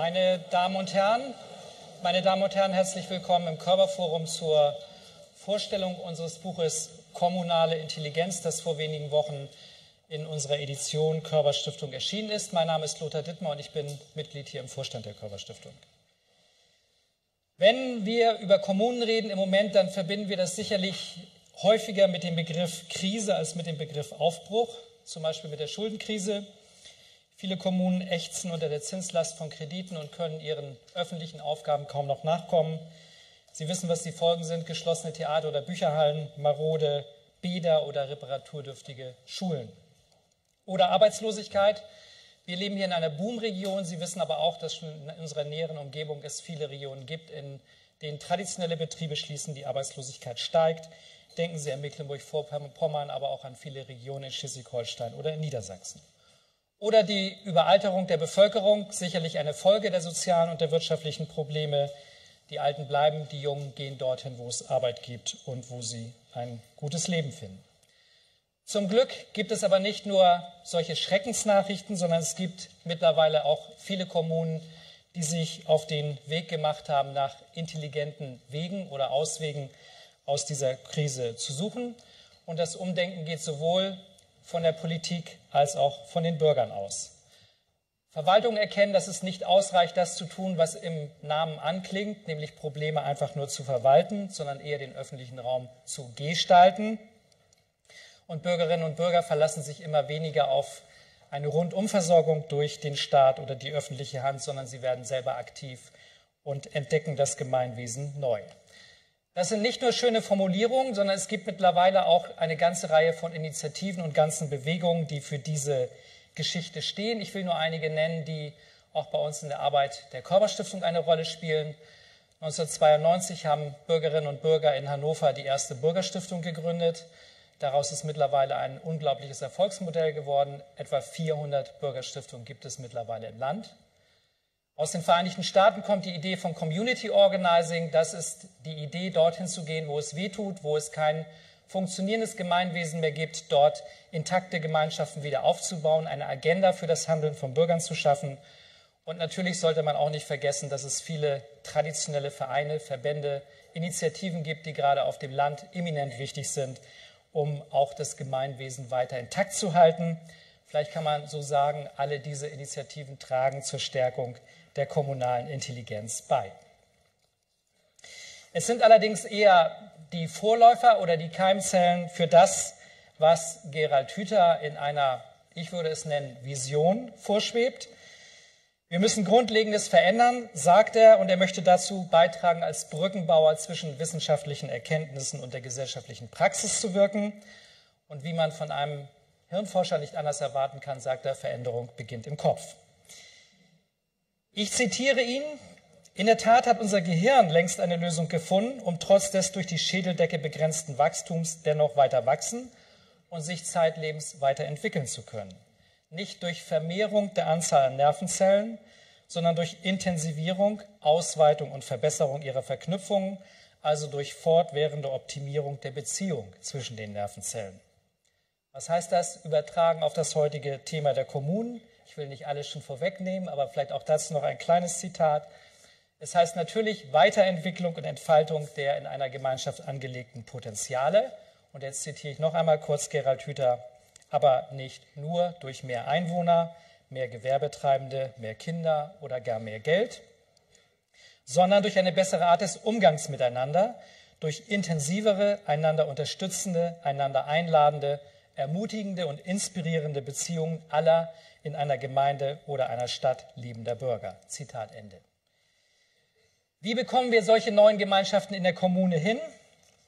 Meine Damen und Herren, meine Damen und Herren, herzlich willkommen im Körperforum zur Vorstellung unseres Buches Kommunale Intelligenz, das vor wenigen Wochen in unserer Edition Körperstiftung erschienen ist. Mein Name ist Lothar Dittmer und ich bin Mitglied hier im Vorstand der Körperstiftung. Wenn wir über Kommunen reden im Moment, dann verbinden wir das sicherlich häufiger mit dem Begriff Krise als mit dem Begriff Aufbruch, zum Beispiel mit der Schuldenkrise. Viele Kommunen ächzen unter der Zinslast von Krediten und können ihren öffentlichen Aufgaben kaum noch nachkommen. Sie wissen, was die Folgen sind. Geschlossene Theater- oder Bücherhallen, marode Bäder oder reparaturdürftige Schulen. Oder Arbeitslosigkeit. Wir leben hier in einer Boomregion. Sie wissen aber auch, dass schon in unserer näheren Umgebung es viele Regionen gibt, in denen traditionelle Betriebe schließen, die Arbeitslosigkeit steigt. Denken Sie an Mecklenburg-Vorpommern, aber auch an viele Regionen in Schleswig-Holstein oder in Niedersachsen. Oder die Überalterung der Bevölkerung, sicherlich eine Folge der sozialen und der wirtschaftlichen Probleme. Die Alten bleiben, die Jungen gehen dorthin, wo es Arbeit gibt und wo sie ein gutes Leben finden. Zum Glück gibt es aber nicht nur solche Schreckensnachrichten, sondern es gibt mittlerweile auch viele Kommunen, die sich auf den Weg gemacht haben, nach intelligenten Wegen oder Auswegen aus dieser Krise zu suchen. Und das Umdenken geht sowohl von der Politik als auch von den Bürgern aus. Verwaltungen erkennen, dass es nicht ausreicht, das zu tun, was im Namen anklingt, nämlich Probleme einfach nur zu verwalten, sondern eher den öffentlichen Raum zu gestalten. Und Bürgerinnen und Bürger verlassen sich immer weniger auf eine Rundumversorgung durch den Staat oder die öffentliche Hand, sondern sie werden selber aktiv und entdecken das Gemeinwesen neu. Das sind nicht nur schöne Formulierungen, sondern es gibt mittlerweile auch eine ganze Reihe von Initiativen und ganzen Bewegungen, die für diese Geschichte stehen. Ich will nur einige nennen, die auch bei uns in der Arbeit der Körperstiftung eine Rolle spielen. 1992 haben Bürgerinnen und Bürger in Hannover die erste Bürgerstiftung gegründet. Daraus ist mittlerweile ein unglaubliches Erfolgsmodell geworden. Etwa 400 Bürgerstiftungen gibt es mittlerweile im Land. Aus den Vereinigten Staaten kommt die Idee von Community Organizing. Das ist die Idee, dorthin zu gehen, wo es weh tut, wo es kein funktionierendes Gemeinwesen mehr gibt, dort intakte Gemeinschaften wieder aufzubauen, eine Agenda für das Handeln von Bürgern zu schaffen. Und natürlich sollte man auch nicht vergessen, dass es viele traditionelle Vereine, Verbände, Initiativen gibt, die gerade auf dem Land eminent wichtig sind, um auch das Gemeinwesen weiter intakt zu halten. Vielleicht kann man so sagen, alle diese Initiativen tragen zur Stärkung der kommunalen Intelligenz bei. Es sind allerdings eher die Vorläufer oder die Keimzellen für das, was Gerald Hüther in einer, ich würde es nennen, Vision vorschwebt. Wir müssen Grundlegendes verändern, sagt er, und er möchte dazu beitragen, als Brückenbauer zwischen wissenschaftlichen Erkenntnissen und der gesellschaftlichen Praxis zu wirken. Und wie man von einem Hirnforscher nicht anders erwarten kann, sagt er, Veränderung beginnt im Kopf. Ich zitiere ihn, in der Tat hat unser Gehirn längst eine Lösung gefunden, um trotz des durch die Schädeldecke begrenzten Wachstums dennoch weiter wachsen und sich zeitlebens weiterentwickeln zu können. Nicht durch Vermehrung der Anzahl an Nervenzellen, sondern durch Intensivierung, Ausweitung und Verbesserung ihrer Verknüpfungen, also durch fortwährende Optimierung der Beziehung zwischen den Nervenzellen. Was heißt das übertragen auf das heutige Thema der Kommunen? Will nicht alles schon vorwegnehmen, aber vielleicht auch dazu noch ein kleines Zitat. Es heißt natürlich Weiterentwicklung und Entfaltung der in einer Gemeinschaft angelegten Potenziale. Und jetzt zitiere ich noch einmal kurz Gerald Hüther, aber nicht nur durch mehr Einwohner, mehr Gewerbetreibende, mehr Kinder oder gar mehr Geld, sondern durch eine bessere Art des Umgangs miteinander, durch intensivere, einander unterstützende, einander einladende, ermutigende und inspirierende Beziehungen aller in einer Gemeinde oder einer Stadt liebender Bürger. Zitat Ende. Wie bekommen wir solche neuen Gemeinschaften in der Kommune hin?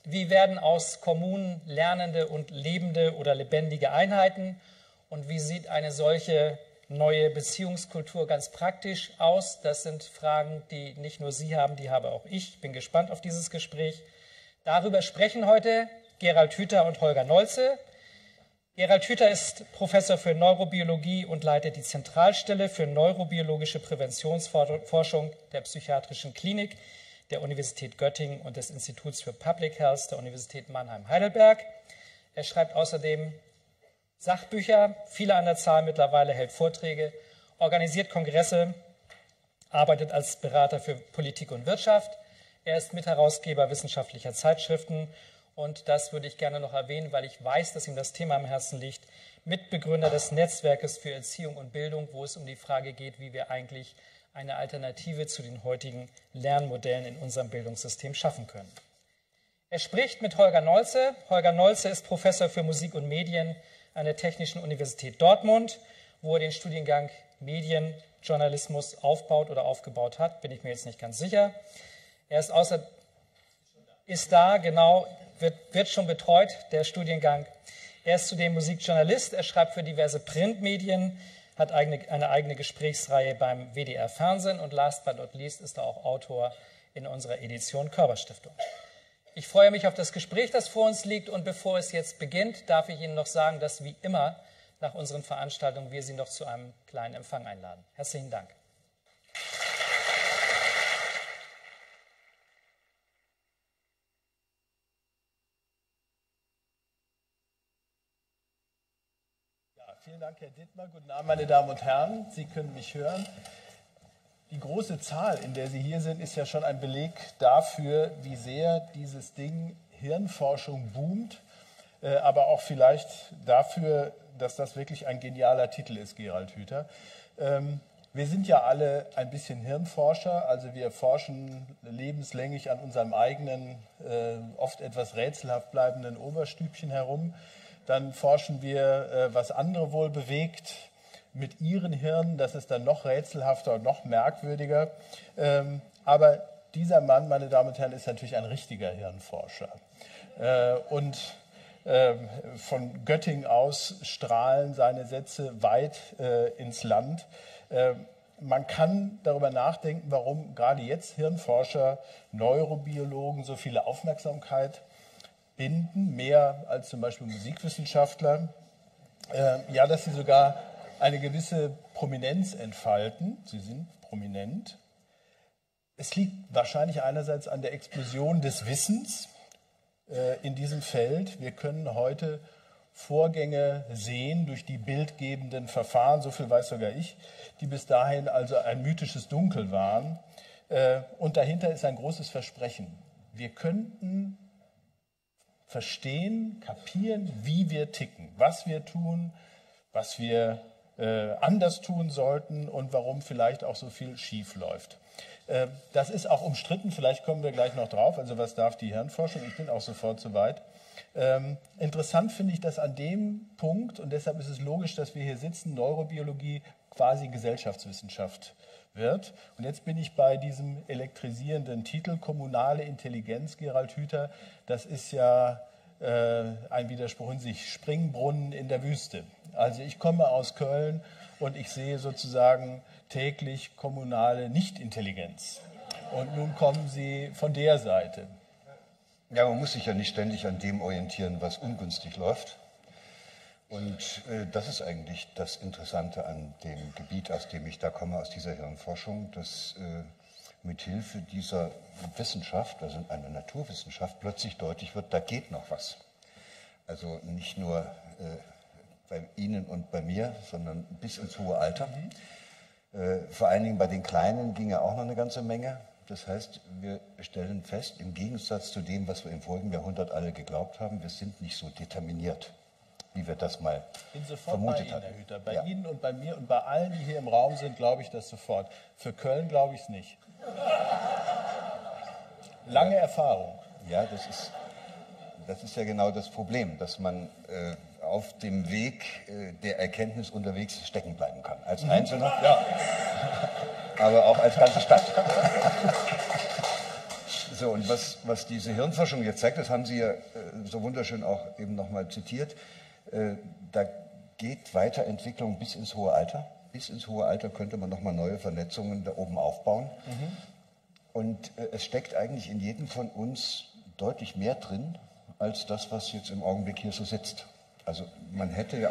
Wie werden aus Kommunen lernende und lebende oder lebendige Einheiten? Und wie sieht eine solche neue Beziehungskultur ganz praktisch aus? Das sind Fragen, die nicht nur Sie haben, die habe auch ich. Ich bin gespannt auf dieses Gespräch. Darüber sprechen heute Gerald Hüther und Holger Nolze. Gerald Hüther ist Professor für Neurobiologie und leitet die Zentralstelle für neurobiologische Präventionsforschung der Psychiatrischen Klinik der Universität Göttingen und des Instituts für Public Health der Universität Mannheim-Heidelberg. Er schreibt außerdem Sachbücher, viele an der Zahl mittlerweile, hält Vorträge, organisiert Kongresse arbeitet als Berater für Politik und Wirtschaft. Er ist Mitherausgeber wissenschaftlicher Zeitschriften und das würde ich gerne noch erwähnen, weil ich weiß, dass ihm das Thema am Herzen liegt. Mitbegründer des Netzwerkes für Erziehung und Bildung, wo es um die Frage geht, wie wir eigentlich eine Alternative zu den heutigen Lernmodellen in unserem Bildungssystem schaffen können. Er spricht mit Holger Nolze. Holger Nolze ist Professor für Musik und Medien an der Technischen Universität Dortmund, wo er den Studiengang Medienjournalismus aufbaut oder aufgebaut hat, bin ich mir jetzt nicht ganz sicher. Er ist außer ist da, genau, wird, wird schon betreut, der Studiengang. Er ist zudem Musikjournalist, er schreibt für diverse Printmedien, hat eigene, eine eigene Gesprächsreihe beim WDR Fernsehen und last but not least ist er auch Autor in unserer Edition Körperstiftung. Ich freue mich auf das Gespräch, das vor uns liegt und bevor es jetzt beginnt, darf ich Ihnen noch sagen, dass wie immer nach unseren Veranstaltungen wir Sie noch zu einem kleinen Empfang einladen. Herzlichen Dank. Vielen Dank, Herr Dittmar. Guten Abend, meine Damen und Herren. Sie können mich hören. Die große Zahl, in der Sie hier sind, ist ja schon ein Beleg dafür, wie sehr dieses Ding Hirnforschung boomt, äh, aber auch vielleicht dafür, dass das wirklich ein genialer Titel ist, Gerald Hüther. Ähm, wir sind ja alle ein bisschen Hirnforscher, also wir forschen lebenslänglich an unserem eigenen, äh, oft etwas rätselhaft bleibenden Oberstübchen herum. Dann forschen wir, äh, was andere wohl bewegt mit ihren Hirnen. Das ist dann noch rätselhafter und noch merkwürdiger. Ähm, aber dieser Mann, meine Damen und Herren, ist natürlich ein richtiger Hirnforscher. Äh, und ähm, von Göttingen aus strahlen seine Sätze weit äh, ins Land. Ähm, man kann darüber nachdenken, warum gerade jetzt Hirnforscher, Neurobiologen so viele Aufmerksamkeit binden, mehr als zum Beispiel Musikwissenschaftler. Äh, ja, dass sie sogar eine gewisse Prominenz entfalten. Sie sind prominent. Es liegt wahrscheinlich einerseits an der Explosion des Wissens äh, in diesem Feld. Wir können heute Vorgänge sehen durch die bildgebenden Verfahren, so viel weiß sogar ich, die bis dahin also ein mythisches Dunkel waren. Äh, und dahinter ist ein großes Versprechen. Wir könnten verstehen, kapieren, wie wir ticken, was wir tun, was wir äh, anders tun sollten und warum vielleicht auch so viel schief läuft. Äh, das ist auch umstritten, vielleicht kommen wir gleich noch drauf. Also was darf die Hirnforschung? Ich bin auch sofort soweit. Ähm, interessant finde ich, dass an dem Punkt, und deshalb ist es logisch, dass wir hier sitzen, Neurobiologie quasi Gesellschaftswissenschaft wird. Und jetzt bin ich bei diesem elektrisierenden Titel Kommunale Intelligenz, Gerald Hüther. Das ist ja äh, ein Widerspruch in sich. Springbrunnen in der Wüste. Also ich komme aus Köln und ich sehe sozusagen täglich kommunale Nichtintelligenz. Und nun kommen Sie von der Seite. Ja, man muss sich ja nicht ständig an dem orientieren, was ungünstig läuft. Und äh, das ist eigentlich das Interessante an dem Gebiet, aus dem ich da komme, aus dieser Hirnforschung, dass äh, mithilfe dieser Wissenschaft, also einer Naturwissenschaft, plötzlich deutlich wird, da geht noch was. Also nicht nur äh, bei Ihnen und bei mir, sondern bis ins hohe Alter. Mhm. Äh, vor allen Dingen bei den Kleinen ging ja auch noch eine ganze Menge. Das heißt, wir stellen fest, im Gegensatz zu dem, was wir im vorigen Jahrhundert alle geglaubt haben, wir sind nicht so determiniert wie wir das mal bin sofort vermutet bei Ihnen, Herr Hüter. Bei ja. Ihnen und bei mir und bei allen, die hier im Raum sind, glaube ich das sofort. Für Köln glaube ich es nicht. Lange ja. Erfahrung. Ja, das ist, das ist ja genau das Problem, dass man äh, auf dem Weg äh, der Erkenntnis unterwegs stecken bleiben kann. Als mhm. Einzelner, ja. aber auch als ganze Stadt. So, und was, was diese Hirnforschung jetzt zeigt, das haben Sie ja äh, so wunderschön auch eben nochmal zitiert, da geht Weiterentwicklung bis ins hohe Alter. Bis ins hohe Alter könnte man nochmal neue Vernetzungen da oben aufbauen. Mhm. Und äh, es steckt eigentlich in jedem von uns deutlich mehr drin, als das, was jetzt im Augenblick hier so sitzt. Also man hätte ja,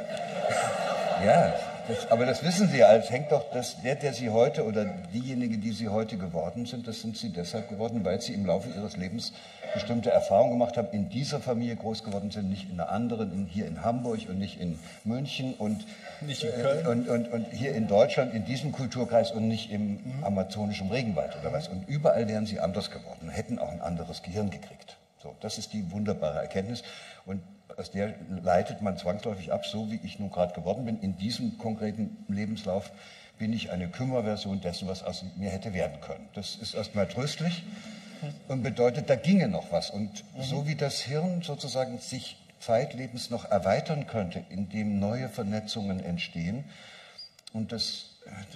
ja, Das, aber das wissen Sie ja, es hängt doch, das, der, der Sie heute oder diejenigen, die Sie heute geworden sind, das sind Sie deshalb geworden, weil Sie im Laufe Ihres Lebens bestimmte Erfahrungen gemacht haben, in dieser Familie groß geworden sind, nicht in einer anderen, in, hier in Hamburg und nicht in München und, nicht in Köln. Äh, und, und, und hier in Deutschland, in diesem Kulturkreis und nicht im mhm. amazonischen Regenwald oder was. Und überall wären Sie anders geworden, hätten auch ein anderes Gehirn gekriegt. So, das ist die wunderbare Erkenntnis. Und aus der leitet man zwangsläufig ab, so wie ich nun gerade geworden bin. In diesem konkreten Lebenslauf bin ich eine Kümmerversion dessen, was aus mir hätte werden können. Das ist erstmal tröstlich und bedeutet, da ginge noch was. Und so wie das Hirn sozusagen sich zeitlebens noch erweitern könnte, indem neue Vernetzungen entstehen, und das,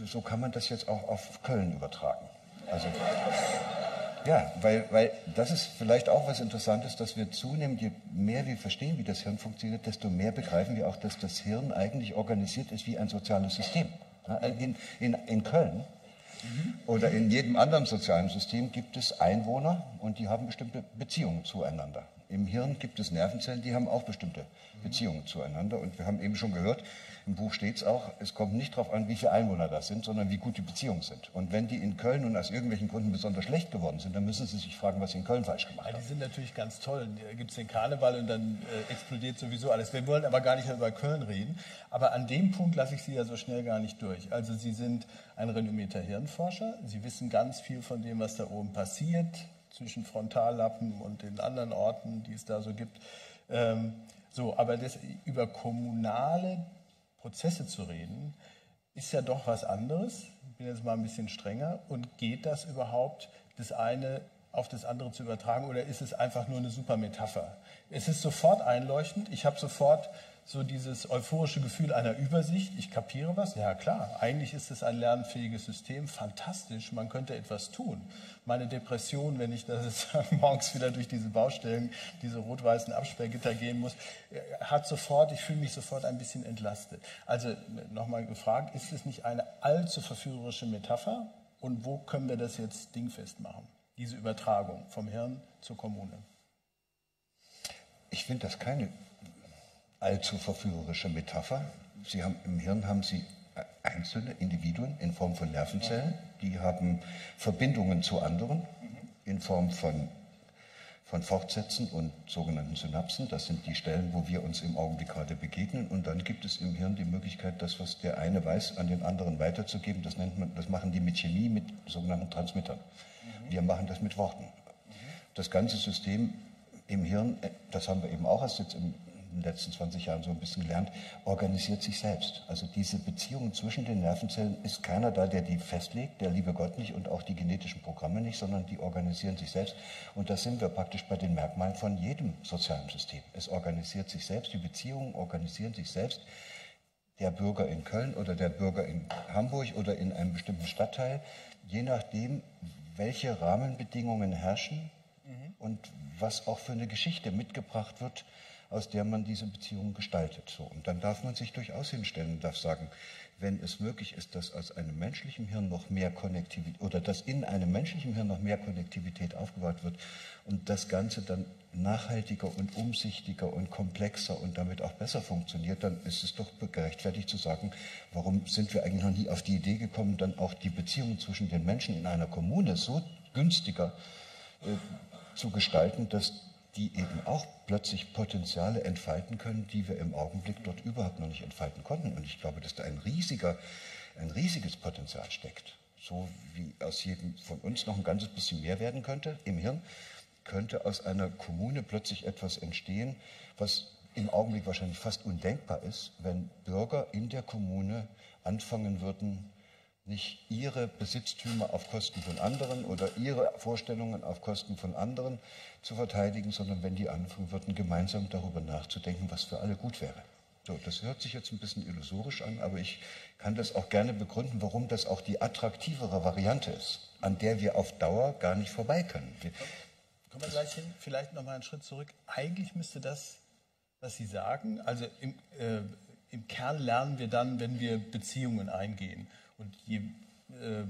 so kann man das jetzt auch auf Köln übertragen. Also ja, weil, weil das ist vielleicht auch was Interessantes, dass wir zunehmend, je mehr wir verstehen, wie das Hirn funktioniert, desto mehr begreifen wir auch, dass das Hirn eigentlich organisiert ist wie ein soziales System. In, in, in Köln oder in jedem anderen sozialen System gibt es Einwohner und die haben bestimmte Beziehungen zueinander. Im Hirn gibt es Nervenzellen, die haben auch bestimmte Beziehungen zueinander. Und wir haben eben schon gehört, im Buch steht es auch, es kommt nicht darauf an, wie viele Einwohner das sind, sondern wie gut die Beziehungen sind. Und wenn die in Köln nun aus irgendwelchen Gründen besonders schlecht geworden sind, dann müssen sie sich fragen, was sie in Köln falsch gemacht haben. Ja, die sind natürlich ganz toll. Da gibt es den Karneval und dann äh, explodiert sowieso alles. Wir wollen aber gar nicht über Köln reden. Aber an dem Punkt lasse ich Sie ja so schnell gar nicht durch. Also Sie sind ein renommierter Hirnforscher. Sie wissen ganz viel von dem, was da oben passiert, zwischen Frontallappen und den anderen Orten, die es da so gibt. Ähm, so, aber das, über kommunale Prozesse zu reden, ist ja doch was anderes. Ich bin jetzt mal ein bisschen strenger. Und geht das überhaupt, das eine auf das andere zu übertragen oder ist es einfach nur eine super Metapher? Es ist sofort einleuchtend. Ich habe sofort so dieses euphorische Gefühl einer Übersicht. Ich kapiere was. Ja klar, eigentlich ist es ein lernfähiges System. Fantastisch, man könnte etwas tun. Meine Depression, wenn ich das morgens wieder durch diese Baustellen, diese rot-weißen Absperrgitter gehen muss, äh, hat sofort, ich fühle mich sofort ein bisschen entlastet. Also nochmal gefragt, ist es nicht eine allzu verführerische Metapher? Und wo können wir das jetzt dingfest machen? Diese Übertragung vom Hirn zur Kommune. Ich finde das keine allzu verführerische Metapher. Sie haben, Im Hirn haben Sie einzelne Individuen in Form von Nervenzellen, die haben Verbindungen zu anderen in Form von, von Fortsätzen und sogenannten Synapsen. Das sind die Stellen, wo wir uns im Augenblick gerade begegnen. Und dann gibt es im Hirn die Möglichkeit, das, was der eine weiß, an den anderen weiterzugeben. Das, nennt man, das machen die mit Chemie, mit sogenannten Transmittern. Wir machen das mit Worten. Das ganze System im Hirn, äh, das haben wir eben auch erst jetzt im in den letzten 20 Jahren so ein bisschen gelernt, organisiert sich selbst. Also diese Beziehung zwischen den Nervenzellen ist keiner da, der die festlegt, der liebe Gott nicht und auch die genetischen Programme nicht, sondern die organisieren sich selbst. Und da sind wir praktisch bei den Merkmalen von jedem sozialen System. Es organisiert sich selbst, die Beziehungen organisieren sich selbst. Der Bürger in Köln oder der Bürger in Hamburg oder in einem bestimmten Stadtteil, je nachdem, welche Rahmenbedingungen herrschen mhm. und was auch für eine Geschichte mitgebracht wird, aus der man diese Beziehung gestaltet. So, und dann darf man sich durchaus hinstellen und darf sagen, wenn es möglich ist, dass aus einem menschlichen Hirn noch mehr Konnektivität oder dass in einem menschlichen Hirn noch mehr Konnektivität aufgebaut wird und das Ganze dann nachhaltiger und umsichtiger und komplexer und damit auch besser funktioniert, dann ist es doch gerechtfertigt zu sagen, warum sind wir eigentlich noch nie auf die Idee gekommen, dann auch die Beziehungen zwischen den Menschen in einer Kommune so günstiger äh, zu gestalten, dass die eben auch plötzlich Potenziale entfalten können, die wir im Augenblick dort überhaupt noch nicht entfalten konnten. Und ich glaube, dass da ein, riesiger, ein riesiges Potenzial steckt. So wie aus jedem von uns noch ein ganzes bisschen mehr werden könnte im Hirn, könnte aus einer Kommune plötzlich etwas entstehen, was im Augenblick wahrscheinlich fast undenkbar ist, wenn Bürger in der Kommune anfangen würden, nicht ihre Besitztümer auf Kosten von anderen oder ihre Vorstellungen auf Kosten von anderen zu verteidigen, sondern wenn die anfangen würden, gemeinsam darüber nachzudenken, was für alle gut wäre. So, das hört sich jetzt ein bisschen illusorisch an, aber ich kann das auch gerne begründen, warum das auch die attraktivere Variante ist, an der wir auf Dauer gar nicht vorbei können. Wir, Kommen wir gleich hin, vielleicht noch mal einen Schritt zurück. Eigentlich müsste das, was Sie sagen, also im, äh, im Kern lernen wir dann, wenn wir Beziehungen eingehen. Und je äh,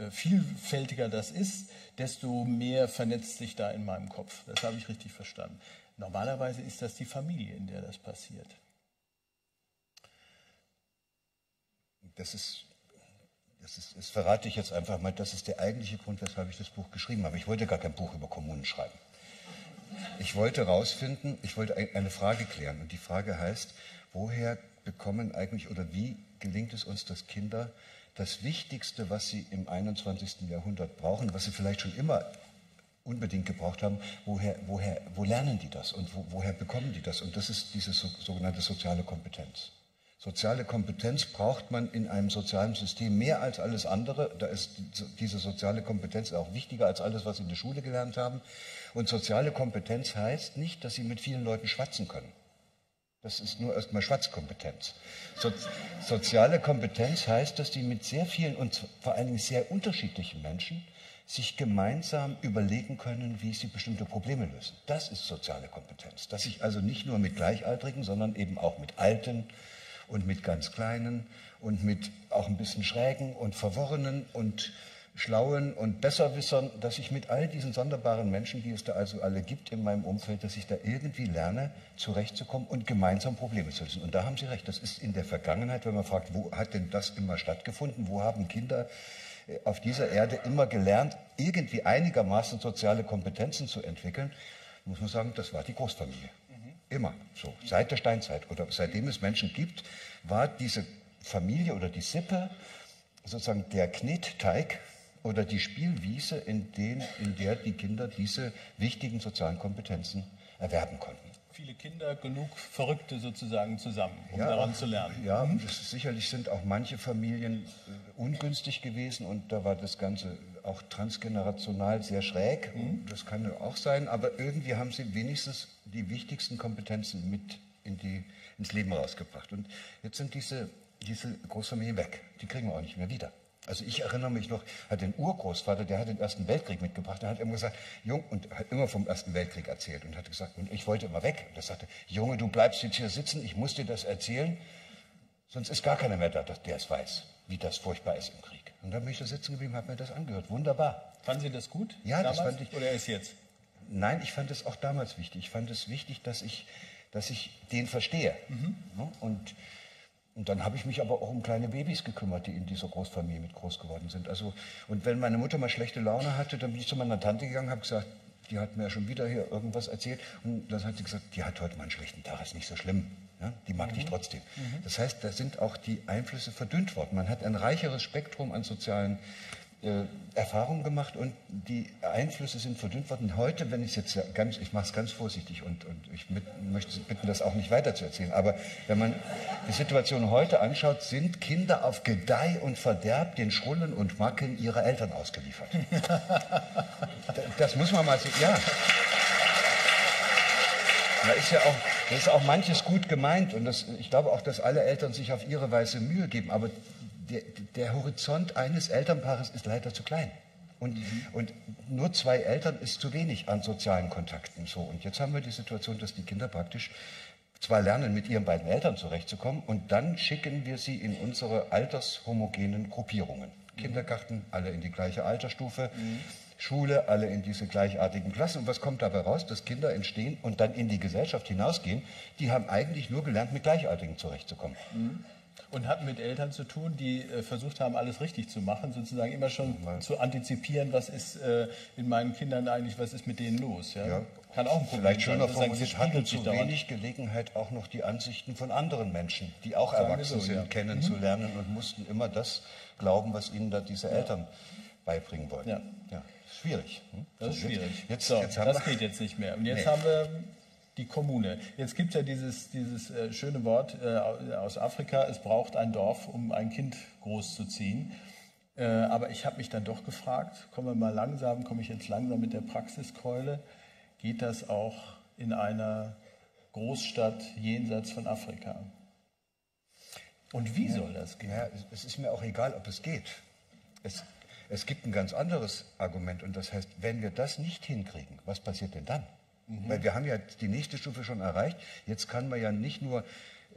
äh, vielfältiger das ist, desto mehr vernetzt sich da in meinem Kopf. Das habe ich richtig verstanden. Normalerweise ist das die Familie, in der das passiert. das ist, das ist, das verrate ich jetzt einfach mal, das ist der eigentliche Grund, weshalb ich das Buch geschrieben habe. Ich wollte gar kein Buch über Kommunen schreiben. Ich wollte herausfinden, ich wollte eine Frage klären. Und die Frage heißt, woher bekommen eigentlich oder wie gelingt es uns, dass Kinder das Wichtigste, was sie im 21. Jahrhundert brauchen, was sie vielleicht schon immer unbedingt gebraucht haben, woher, woher, wo lernen die das und wo, woher bekommen die das? Und das ist diese so, sogenannte soziale Kompetenz. Soziale Kompetenz braucht man in einem sozialen System mehr als alles andere. Da ist diese soziale Kompetenz auch wichtiger als alles, was Sie in der Schule gelernt haben. Und soziale Kompetenz heißt nicht, dass Sie mit vielen Leuten schwatzen können. Das ist nur erstmal Schwatzkompetenz. So, soziale Kompetenz heißt, dass die mit sehr vielen und vor allen Dingen sehr unterschiedlichen Menschen sich gemeinsam überlegen können, wie sie bestimmte Probleme lösen. Das ist soziale Kompetenz. Dass ich also nicht nur mit Gleichaltrigen, sondern eben auch mit Alten und mit ganz Kleinen und mit auch ein bisschen Schrägen und Verworrenen und Schlauen und Besserwissern, dass ich mit all diesen sonderbaren Menschen, die es da also alle gibt in meinem Umfeld, dass ich da irgendwie lerne, zurechtzukommen und gemeinsam Probleme zu lösen. Und da haben Sie recht, das ist in der Vergangenheit, wenn man fragt, wo hat denn das immer stattgefunden, wo haben Kinder äh, auf dieser Erde immer gelernt, irgendwie einigermaßen soziale Kompetenzen zu entwickeln, muss man sagen, das war die Großfamilie. Immer so. Seit der Steinzeit oder seitdem es Menschen gibt, war diese Familie oder die Sippe sozusagen der Knetteig oder die Spielwiese, in, den, in der die Kinder diese wichtigen sozialen Kompetenzen erwerben konnten. Viele Kinder, genug Verrückte sozusagen zusammen, um ja, daran zu lernen. Ja, mhm. sicherlich sind auch manche Familien äh, ungünstig gewesen und da war das Ganze auch transgenerational sehr schräg. Mhm. Das kann auch sein, aber irgendwie haben sie wenigstens die wichtigsten Kompetenzen mit in die, ins Leben rausgebracht. Und jetzt sind diese, diese Großfamilien weg. Die kriegen wir auch nicht mehr wieder. Also ich erinnere mich noch, hat den Urgroßvater, der hat den Ersten Weltkrieg mitgebracht, der hat immer gesagt, Jung, und hat immer vom Ersten Weltkrieg erzählt und hat gesagt, und ich wollte immer weg. Und er sagte, Junge, du bleibst jetzt hier sitzen, ich muss dir das erzählen, sonst ist gar keiner mehr da, der es weiß, wie das furchtbar ist im Krieg. Und dann bin ich da sitzen geblieben, habe mir das angehört. Wunderbar. Fanden Sie das gut? Ja, damals? das fand ich. Oder ist jetzt? Nein, ich fand es auch damals wichtig. Ich fand es wichtig, dass ich, dass ich den verstehe. Mhm. Und und dann habe ich mich aber auch um kleine Babys gekümmert, die in dieser Großfamilie mit groß geworden sind. Also, und wenn meine Mutter mal schlechte Laune hatte, dann bin ich zu meiner Tante gegangen, habe gesagt, die hat mir ja schon wieder hier irgendwas erzählt. Und dann hat sie gesagt, die hat heute mal einen schlechten Tag, ist nicht so schlimm. Ja, die mag mhm. dich trotzdem. Mhm. Das heißt, da sind auch die Einflüsse verdünnt worden. Man hat ein reicheres Spektrum an sozialen äh, Erfahrungen gemacht und die Einflüsse sind verdünnt worden. Heute, wenn ich es jetzt ganz, ich mache es ganz vorsichtig und, und ich mit, möchte Sie bitten, das auch nicht weiter zu erzählen, aber wenn man die Situation heute anschaut, sind Kinder auf Gedeih und Verderb den Schrullen und Macken ihrer Eltern ausgeliefert. das muss man mal so, ja. Da ist ja auch, da ist auch manches gut gemeint und das, ich glaube auch, dass alle Eltern sich auf ihre Weise Mühe geben, aber der, der Horizont eines Elternpaares ist leider zu klein. Und, mhm. und, nur zwei Eltern ist zu wenig an sozialen Kontakten. So. Und jetzt haben wir die Situation, dass die Kinder praktisch zwar lernen, mit ihren beiden Eltern zurechtzukommen, und dann schicken wir sie in unsere altershomogenen Gruppierungen. Mhm. Kindergarten, alle in die gleiche Altersstufe. Mhm. Schule, alle in diese gleichartigen Klassen. Und was kommt dabei raus? Dass Kinder entstehen und dann in die Gesellschaft hinausgehen, die haben eigentlich nur gelernt, mit Gleichartigen zurechtzukommen. Mhm und hatten mit Eltern zu tun, die äh, versucht haben, alles richtig zu machen, sozusagen immer schon ja, zu antizipieren, was ist äh, in meinen Kindern eigentlich, was ist mit denen los. Ja? ja. Kann auch ein Problem Vielleicht schöner formuliert, hatten zu wenig Gelegenheit, auch noch die Ansichten von anderen Menschen, die auch Sagen erwachsen so, sind, ja. kennenzulernen mhm. und mussten immer das glauben, was ihnen da diese Eltern beibringen wollten. Ja. Schwierig. Hm? Das ist schwierig. Jetzt, so, jetzt das geht jetzt nicht mehr. Und jetzt nee. haben wir die Kommune. Jetzt gibt es ja dieses, dieses äh, schöne Wort äh, aus Afrika, es braucht ein Dorf, um ein Kind großzuziehen. Äh, aber ich habe mich dann doch gefragt, kommen wir mal langsam, komme ich jetzt langsam mit der Praxiskeule, geht das auch in einer Großstadt jenseits von Afrika? Und wie ja, soll das gehen? Ja, es ist mir auch egal, ob es geht. Es, es gibt ein ganz anderes Argument und das heißt, wenn wir das nicht hinkriegen, was passiert denn dann? Mhm. Weil wir haben ja die nächste Stufe schon erreicht. Jetzt kann man ja nicht nur,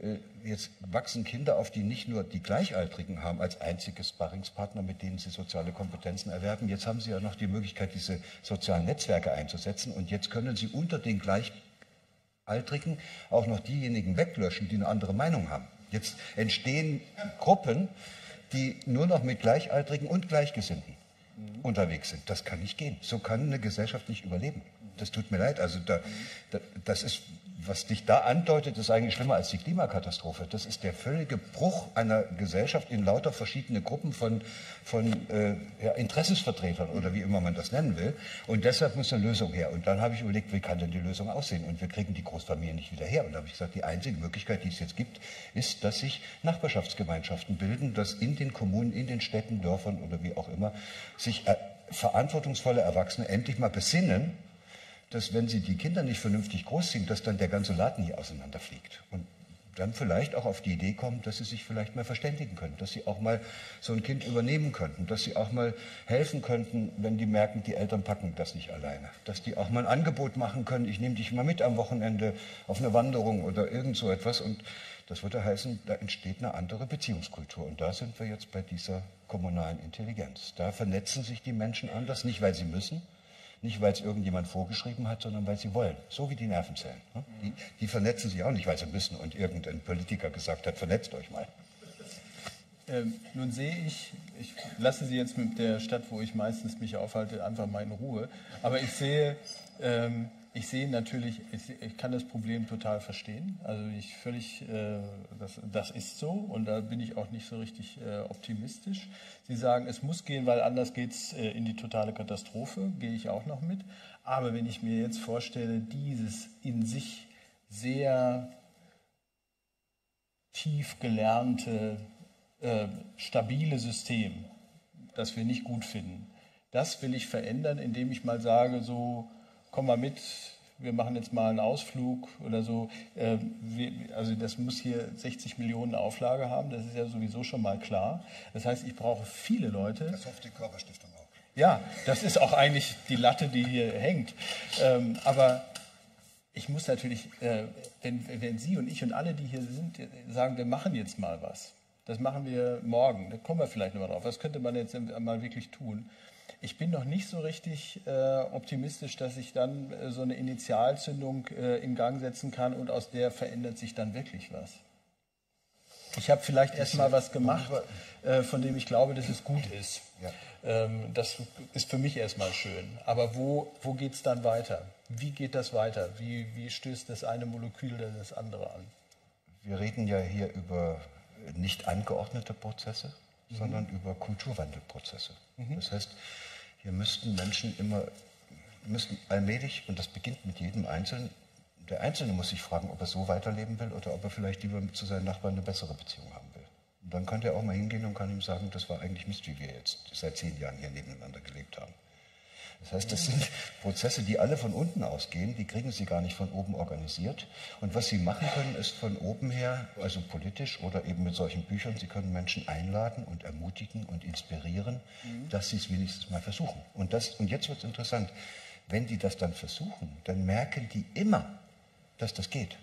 äh, jetzt wachsen Kinder auf, die nicht nur die Gleichaltrigen haben als einziges Sparringspartner, mit denen sie soziale Kompetenzen erwerben. Jetzt haben sie ja noch die Möglichkeit, diese sozialen Netzwerke einzusetzen. Und jetzt können sie unter den Gleichaltrigen auch noch diejenigen weglöschen, die eine andere Meinung haben. Jetzt entstehen Gruppen, die nur noch mit Gleichaltrigen und Gleichgesinnten mhm. unterwegs sind. Das kann nicht gehen. So kann eine Gesellschaft nicht überleben. Das tut mir leid. Also da, da, das ist was dich da andeutet, ist eigentlich schlimmer als die Klimakatastrophe. Das ist der völlige Bruch einer Gesellschaft in lauter verschiedene Gruppen von, von äh, ja, Interessensvertretern oder wie immer man das nennen will. Und deshalb muss eine Lösung her. Und dann habe ich überlegt, wie kann denn die Lösung aussehen? Und wir kriegen die Großfamilie nicht wieder her. Und da habe ich gesagt, die einzige Möglichkeit, die es jetzt gibt, ist, dass sich Nachbarschaftsgemeinschaften bilden, dass in den Kommunen, in den Städten, Dörfern oder wie auch immer sich äh, verantwortungsvolle Erwachsene endlich mal besinnen, dass wenn sie die Kinder nicht vernünftig großziehen, dass dann der ganze Laden hier auseinanderfliegt. Und dann vielleicht auch auf die Idee kommen, dass sie sich vielleicht mal verständigen können, dass sie auch mal so ein Kind übernehmen könnten, dass sie auch mal helfen könnten, wenn die merken, die Eltern packen das nicht alleine, dass die auch mal ein Angebot machen können, ich nehme dich mal mit am Wochenende auf eine Wanderung oder irgend so etwas und das würde heißen, da entsteht eine andere Beziehungskultur und da sind wir jetzt bei dieser kommunalen Intelligenz. Da vernetzen sich die Menschen anders, nicht weil sie müssen, nicht, weil es irgendjemand vorgeschrieben hat, sondern weil sie wollen. So wie die Nervenzellen. Ne? Die, die vernetzen sich auch nicht, weil sie müssen und irgendein Politiker gesagt hat, vernetzt euch mal. Ähm, nun sehe ich, ich lasse Sie jetzt mit der Stadt, wo ich meistens mich aufhalte, einfach mal in Ruhe. Aber ich sehe, ähm, ich sehe natürlich, ich, ich, kann das Problem total verstehen. Also ich völlig, äh, das, das, ist so und da bin ich auch nicht so richtig äh, optimistisch. Sie sagen, es muss gehen, weil anders geht es äh, in die totale Katastrophe, gehe ich auch noch mit. Aber wenn ich mir jetzt vorstelle, dieses in sich sehr tief gelernte, äh, stabile System, das wir nicht gut finden, das will ich verändern, indem ich mal sage, so, komm mal mit, wir machen jetzt mal einen Ausflug oder so. Ähm, also das muss hier 60 Millionen Auflage haben, das ist ja sowieso schon mal klar. Das heißt, ich brauche viele Leute. Das hofft die Körperstiftung auch. Ja, das ist auch eigentlich die Latte, die hier hängt. Ähm, aber ich muss natürlich, äh, wenn, wenn Sie und ich und alle, die hier sind, sagen, wir machen jetzt mal was. Das machen wir morgen. Da kommen wir vielleicht nochmal drauf. Was könnte man jetzt mal wirklich tun? Ich bin noch nicht so richtig äh, optimistisch, dass ich dann äh, so eine Initialzündung äh, in Gang setzen kann und aus der verändert sich dann wirklich was. Ich habe vielleicht erst mal was gemacht, äh, von dem ich glaube, dass es gut ist. Ja. Ähm, das ist für mich erstmal schön. Aber wo, wo geht es dann weiter? Wie geht das weiter? Wie, wie stößt das eine Molekül das andere an? Wir reden ja hier über nicht angeordnete Prozesse, mhm. sondern über Kulturwandelprozesse. Mhm. Das heißt, hier müssten Menschen immer, müssten allmählich, und das beginnt mit jedem Einzelnen, der Einzelne muss sich fragen, ob er so weiterleben will oder ob er vielleicht lieber zu seinen Nachbarn eine bessere Beziehung haben will. Und dann könnte er auch mal hingehen und kann ihm sagen, das war eigentlich Mist, wie wir jetzt seit zehn Jahren hier nebeneinander gelebt haben. Das heißt, das sind Prozesse, die alle von unten ausgehen, die kriegen sie gar nicht von oben organisiert. Und was sie machen können, ist von oben her, also politisch oder eben mit solchen Büchern, sie können Menschen einladen und ermutigen und inspirieren, mhm. dass sie es wenigstens mal versuchen. Und, das, und jetzt wird es interessant, wenn die das dann versuchen, dann merken die immer, dass das geht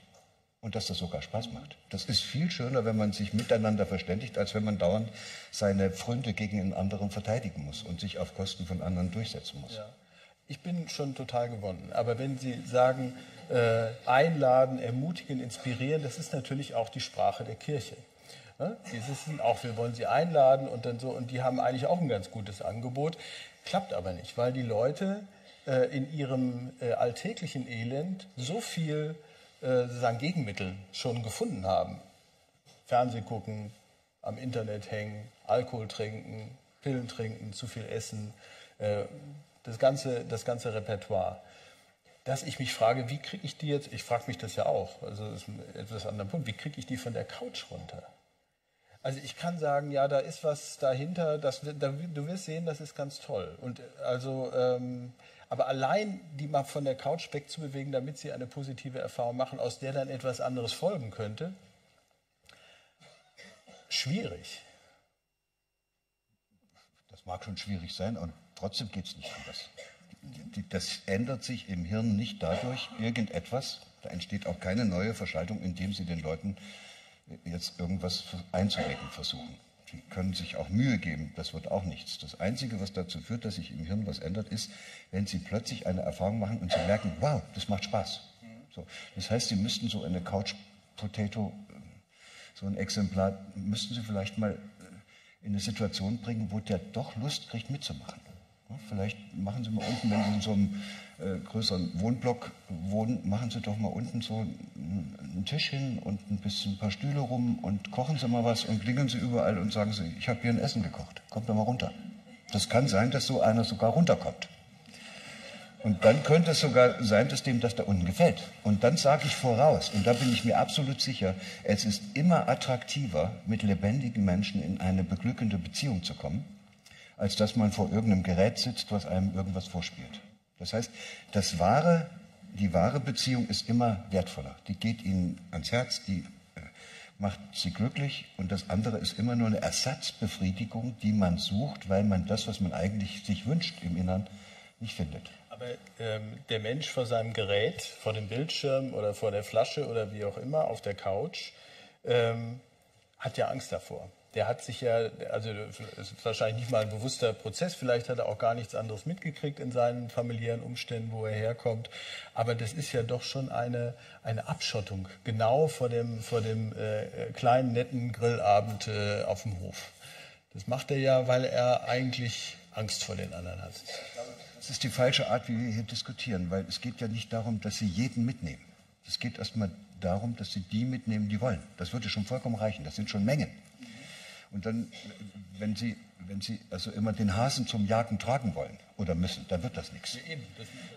und dass das sogar Spaß macht. Das ist viel schöner, wenn man sich miteinander verständigt, als wenn man dauernd seine Fründe gegen einen anderen verteidigen muss und sich auf Kosten von anderen durchsetzen muss. Ja. Ich bin schon total gewonnen. Aber wenn Sie sagen, äh, einladen, ermutigen, inspirieren, das ist natürlich auch die Sprache der Kirche. Ne? Die sind auch, wir wollen sie einladen und dann so, und die haben eigentlich auch ein ganz gutes Angebot. Klappt aber nicht, weil die Leute äh, in ihrem äh, alltäglichen Elend so viel sozusagen Gegenmittel schon gefunden haben. Fernseh gucken, am Internet hängen, Alkohol trinken, Pillen trinken, zu viel essen, äh, das ganze, das ganze Repertoire. Dass ich mich frage, wie kriege ich die jetzt, ich frage mich das ja auch, also das ist ein etwas anderer Punkt, wie kriege ich die von der Couch runter? Also ich kann sagen, ja, da ist was dahinter, das, da, du wirst sehen, das ist ganz toll. Und also ähm, aber allein die mal von der Couch wegzubewegen, damit sie eine positive Erfahrung machen, aus der dann etwas anderes folgen könnte, schwierig. Das mag schon schwierig sein und trotzdem geht es nicht anders. Das ändert sich im Hirn nicht dadurch irgendetwas. Da entsteht auch keine neue Verschaltung, indem Sie den Leuten jetzt irgendwas einzureden versuchen. Die können sich auch Mühe geben, das wird auch nichts. Das Einzige, was dazu führt, dass sich im Hirn was ändert, ist, wenn Sie plötzlich eine Erfahrung machen und Sie merken, wow, das macht Spaß. So, das heißt, Sie müssten so eine Couch Potato so ein Exemplar müssten Sie vielleicht mal in eine Situation bringen, wo der doch Lust kriegt mitzumachen. Vielleicht machen Sie mal unten, wenn Sie in so einem äh, größeren Wohnblock wohnen, machen Sie doch mal unten so einen Tisch hin und ein bisschen ein paar Stühle rum und kochen Sie mal was und klingeln Sie überall und sagen Sie, ich habe hier ein Essen gekocht, kommt doch mal runter. Das kann sein, dass so einer sogar runterkommt. Und dann könnte es sogar sein, dass dem das da unten gefällt. Und dann sage ich voraus, und da bin ich mir absolut sicher, es ist immer attraktiver, mit lebendigen Menschen in eine beglückende Beziehung zu kommen, als dass man vor irgendeinem Gerät sitzt, was einem irgendwas vorspielt. Das heißt, das wahre, die wahre Beziehung ist immer wertvoller. Die geht Ihnen ans Herz, die äh, macht Sie glücklich und das andere ist immer nur eine Ersatzbefriedigung, die man sucht, weil man das, was man eigentlich sich wünscht im Innern, nicht findet. Aber ähm, der Mensch vor seinem Gerät, vor dem Bildschirm oder vor der Flasche oder wie auch immer auf der Couch, ähm, hat ja Angst davor der hat sich ja, also ist wahrscheinlich nicht mal ein bewusster Prozess, vielleicht hat er auch gar nichts anderes mitgekriegt in seinen familiären Umständen, wo er herkommt. Aber das ist ja doch schon eine, eine Abschottung, genau vor dem, vor dem äh, kleinen, netten Grillabend äh, auf dem Hof. Das macht er ja, weil er eigentlich Angst vor den anderen hat. Das ist die falsche Art, wie wir hier diskutieren, weil es geht ja nicht darum, dass Sie jeden mitnehmen. Es geht erstmal darum, dass Sie die mitnehmen, die wollen. Das würde schon vollkommen reichen. Das sind schon Mengen. Und dann, wenn Sie, wenn Sie also immer den Hasen zum Jagen tragen wollen oder müssen, dann wird das nichts.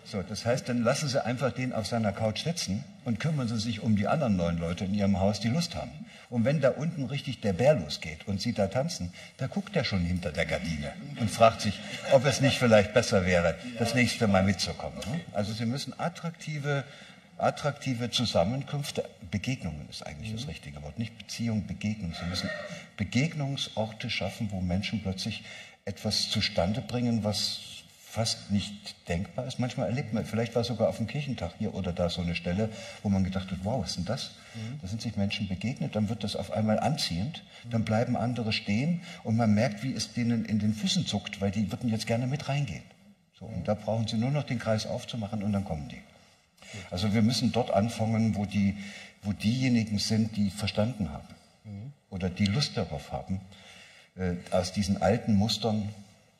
So, das heißt, dann lassen Sie einfach den auf seiner Couch sitzen und kümmern Sie sich um die anderen neun Leute in Ihrem Haus, die Lust haben. Und wenn da unten richtig der Bär losgeht und Sie da tanzen, da guckt er schon hinter der Gardine und fragt sich, ob es nicht vielleicht besser wäre, das nächste Mal mitzukommen. Ne? Also Sie müssen attraktive attraktive Zusammenkünfte, Begegnungen ist eigentlich mhm. das richtige Wort, nicht Beziehung, Begegnung. Sie müssen Begegnungsorte schaffen, wo Menschen plötzlich etwas zustande bringen, was fast nicht denkbar ist. Manchmal erlebt man, vielleicht war sogar auf dem Kirchentag hier oder da so eine Stelle, wo man gedacht hat, wow, was ist denn das? Mhm. Da sind sich Menschen begegnet, dann wird das auf einmal anziehend, dann bleiben andere stehen und man merkt, wie es denen in den Füßen zuckt, weil die würden jetzt gerne mit reingehen. So, und da brauchen sie nur noch den Kreis aufzumachen und dann kommen die. Also wir müssen dort anfangen, wo, die, wo diejenigen sind, die verstanden haben mhm. oder die Lust darauf haben, äh, aus diesen alten Mustern,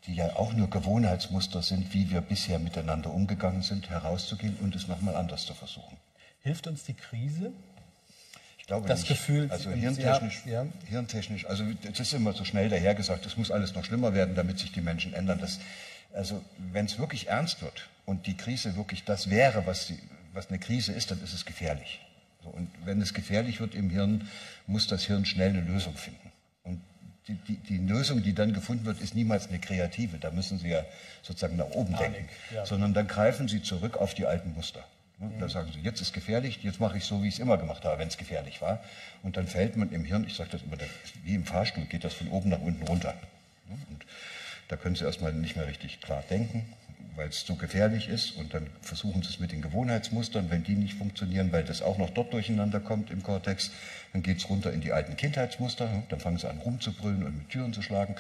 die ja auch nur Gewohnheitsmuster sind, wie wir bisher miteinander umgegangen sind, herauszugehen und es nochmal anders zu versuchen. Hilft uns die Krise? Ich glaube das nicht. Gefühl, also hirntechnisch, ja. hirntechnisch, also das ist immer so schnell dahergesagt, es muss alles noch schlimmer werden, damit sich die Menschen ändern. Das, also wenn es wirklich ernst wird und die Krise wirklich das wäre, was sie, was eine Krise ist, dann ist es gefährlich. So, und wenn es gefährlich wird im Hirn, muss das Hirn schnell eine Lösung finden. Und die, die, die Lösung, die dann gefunden wird, ist niemals eine kreative. Da müssen Sie ja sozusagen nach oben Panik, denken. Ja. Sondern dann greifen Sie zurück auf die alten Muster. Mhm. Da sagen Sie, jetzt ist gefährlich, jetzt mache ich so, wie ich es immer gemacht habe, wenn es gefährlich war. Und dann fällt man im Hirn, ich sage das immer, wie im Fahrstuhl geht das von oben nach unten runter. Und da können Sie erstmal nicht mehr richtig klar denken weil es zu gefährlich ist und dann versuchen sie es mit den Gewohnheitsmustern. Wenn die nicht funktionieren, weil das auch noch dort durcheinander kommt im Kortex, dann geht es runter in die alten Kindheitsmuster. Dann fangen sie an rumzubrüllen und mit Türen zu schlagen.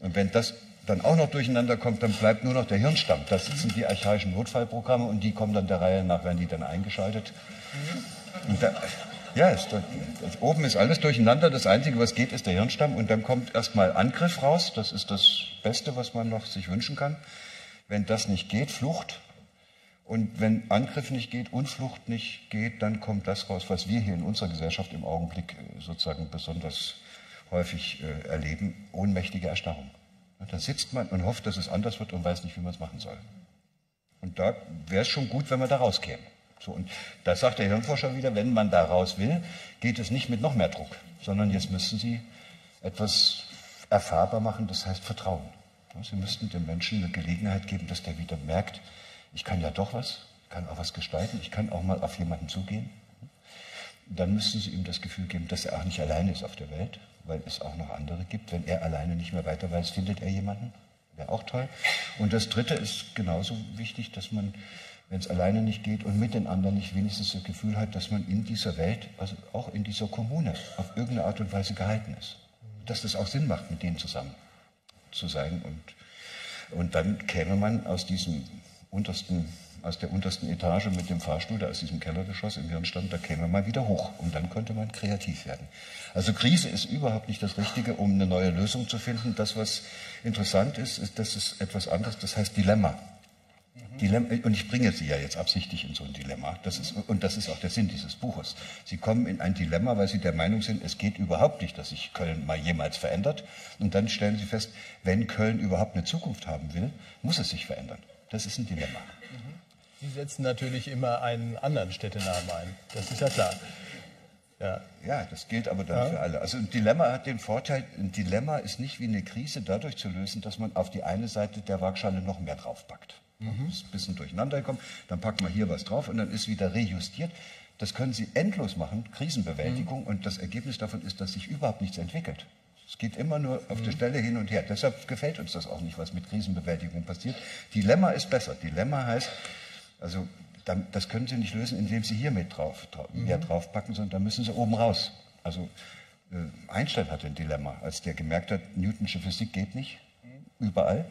Und wenn das dann auch noch durcheinander kommt, dann bleibt nur noch der Hirnstamm. Das sind die archaischen Notfallprogramme und die kommen dann der Reihe nach, werden die dann eingeschaltet. Da, ja, ist, oben ist alles durcheinander. Das Einzige, was geht, ist der Hirnstamm. Und dann kommt erstmal Angriff raus. Das ist das Beste, was man noch sich wünschen kann. Wenn das nicht geht, Flucht. Und wenn Angriff nicht geht und Flucht nicht geht, dann kommt das raus, was wir hier in unserer Gesellschaft im Augenblick äh, sozusagen besonders häufig äh, erleben, ohnmächtige Erstarrung. Dann sitzt man und hofft, dass es anders wird und weiß nicht, wie man es machen soll. Und da wäre es schon gut, wenn man da rauskäme. So, und da sagt der Hirnforscher wieder, wenn man da raus will, geht es nicht mit noch mehr Druck, sondern jetzt müssen Sie etwas erfahrbar machen, das heißt Vertrauen. Sie müssten dem Menschen eine Gelegenheit geben, dass der wieder merkt, ich kann ja doch was, kann auch was gestalten, ich kann auch mal auf jemanden zugehen. Dann müssten Sie ihm das Gefühl geben, dass er auch nicht alleine ist auf der Welt, weil es auch noch andere gibt. Wenn er alleine nicht mehr weiter weiß, findet er jemanden. Wäre auch toll. Und das Dritte ist genauso wichtig, dass man, wenn es alleine nicht geht und mit den anderen nicht wenigstens das Gefühl hat, dass man in dieser Welt, also auch in dieser Kommune, auf irgendeine Art und Weise gehalten ist. Dass das auch Sinn macht, mit denen zusammen zu sein. Und, und dann käme man aus diesem untersten, aus der untersten Etage mit dem Fahrstuhl, aus diesem Kellergeschoss im Hirn stand, da käme man wieder hoch und dann konnte man kreativ werden. Also Krise ist überhaupt nicht das Richtige, um eine neue Lösung zu finden. Das, was interessant ist, ist, das ist etwas anderes, das heißt Dilemma. Dilemma, und ich bringe Sie ja jetzt absichtlich in so ein Dilemma. Das ist, und das ist auch der Sinn dieses Buches. Sie kommen in ein Dilemma, weil Sie der Meinung sind, es geht überhaupt nicht, dass sich Köln mal jemals verändert. Und dann stellen Sie fest, wenn Köln überhaupt eine Zukunft haben will, muss es sich verändern. Das ist ein Dilemma. Sie setzen natürlich immer einen anderen Städtenamen ein. Das ist ja klar. Ja. ja, das gilt aber dann ja. für alle. Also ein Dilemma hat den Vorteil, ein Dilemma ist nicht wie eine Krise dadurch zu lösen, dass man auf die eine Seite der Waagschale noch mehr draufpackt. Mhm. Ist ein bisschen durcheinander gekommen, dann packt man hier was drauf und dann ist wieder rejustiert. Das können Sie endlos machen, Krisenbewältigung, mhm. und das Ergebnis davon ist, dass sich überhaupt nichts entwickelt. Es geht immer nur auf mhm. der Stelle hin und her. Deshalb gefällt uns das auch nicht, was mit Krisenbewältigung passiert. Dilemma ist besser. Dilemma heißt, also das können Sie nicht lösen, indem Sie hier mit drauf, mehr mhm. draufpacken, sondern da müssen Sie oben raus. Also äh, Einstein hatte ein Dilemma, als der gemerkt hat, Newtonsche Physik geht nicht überall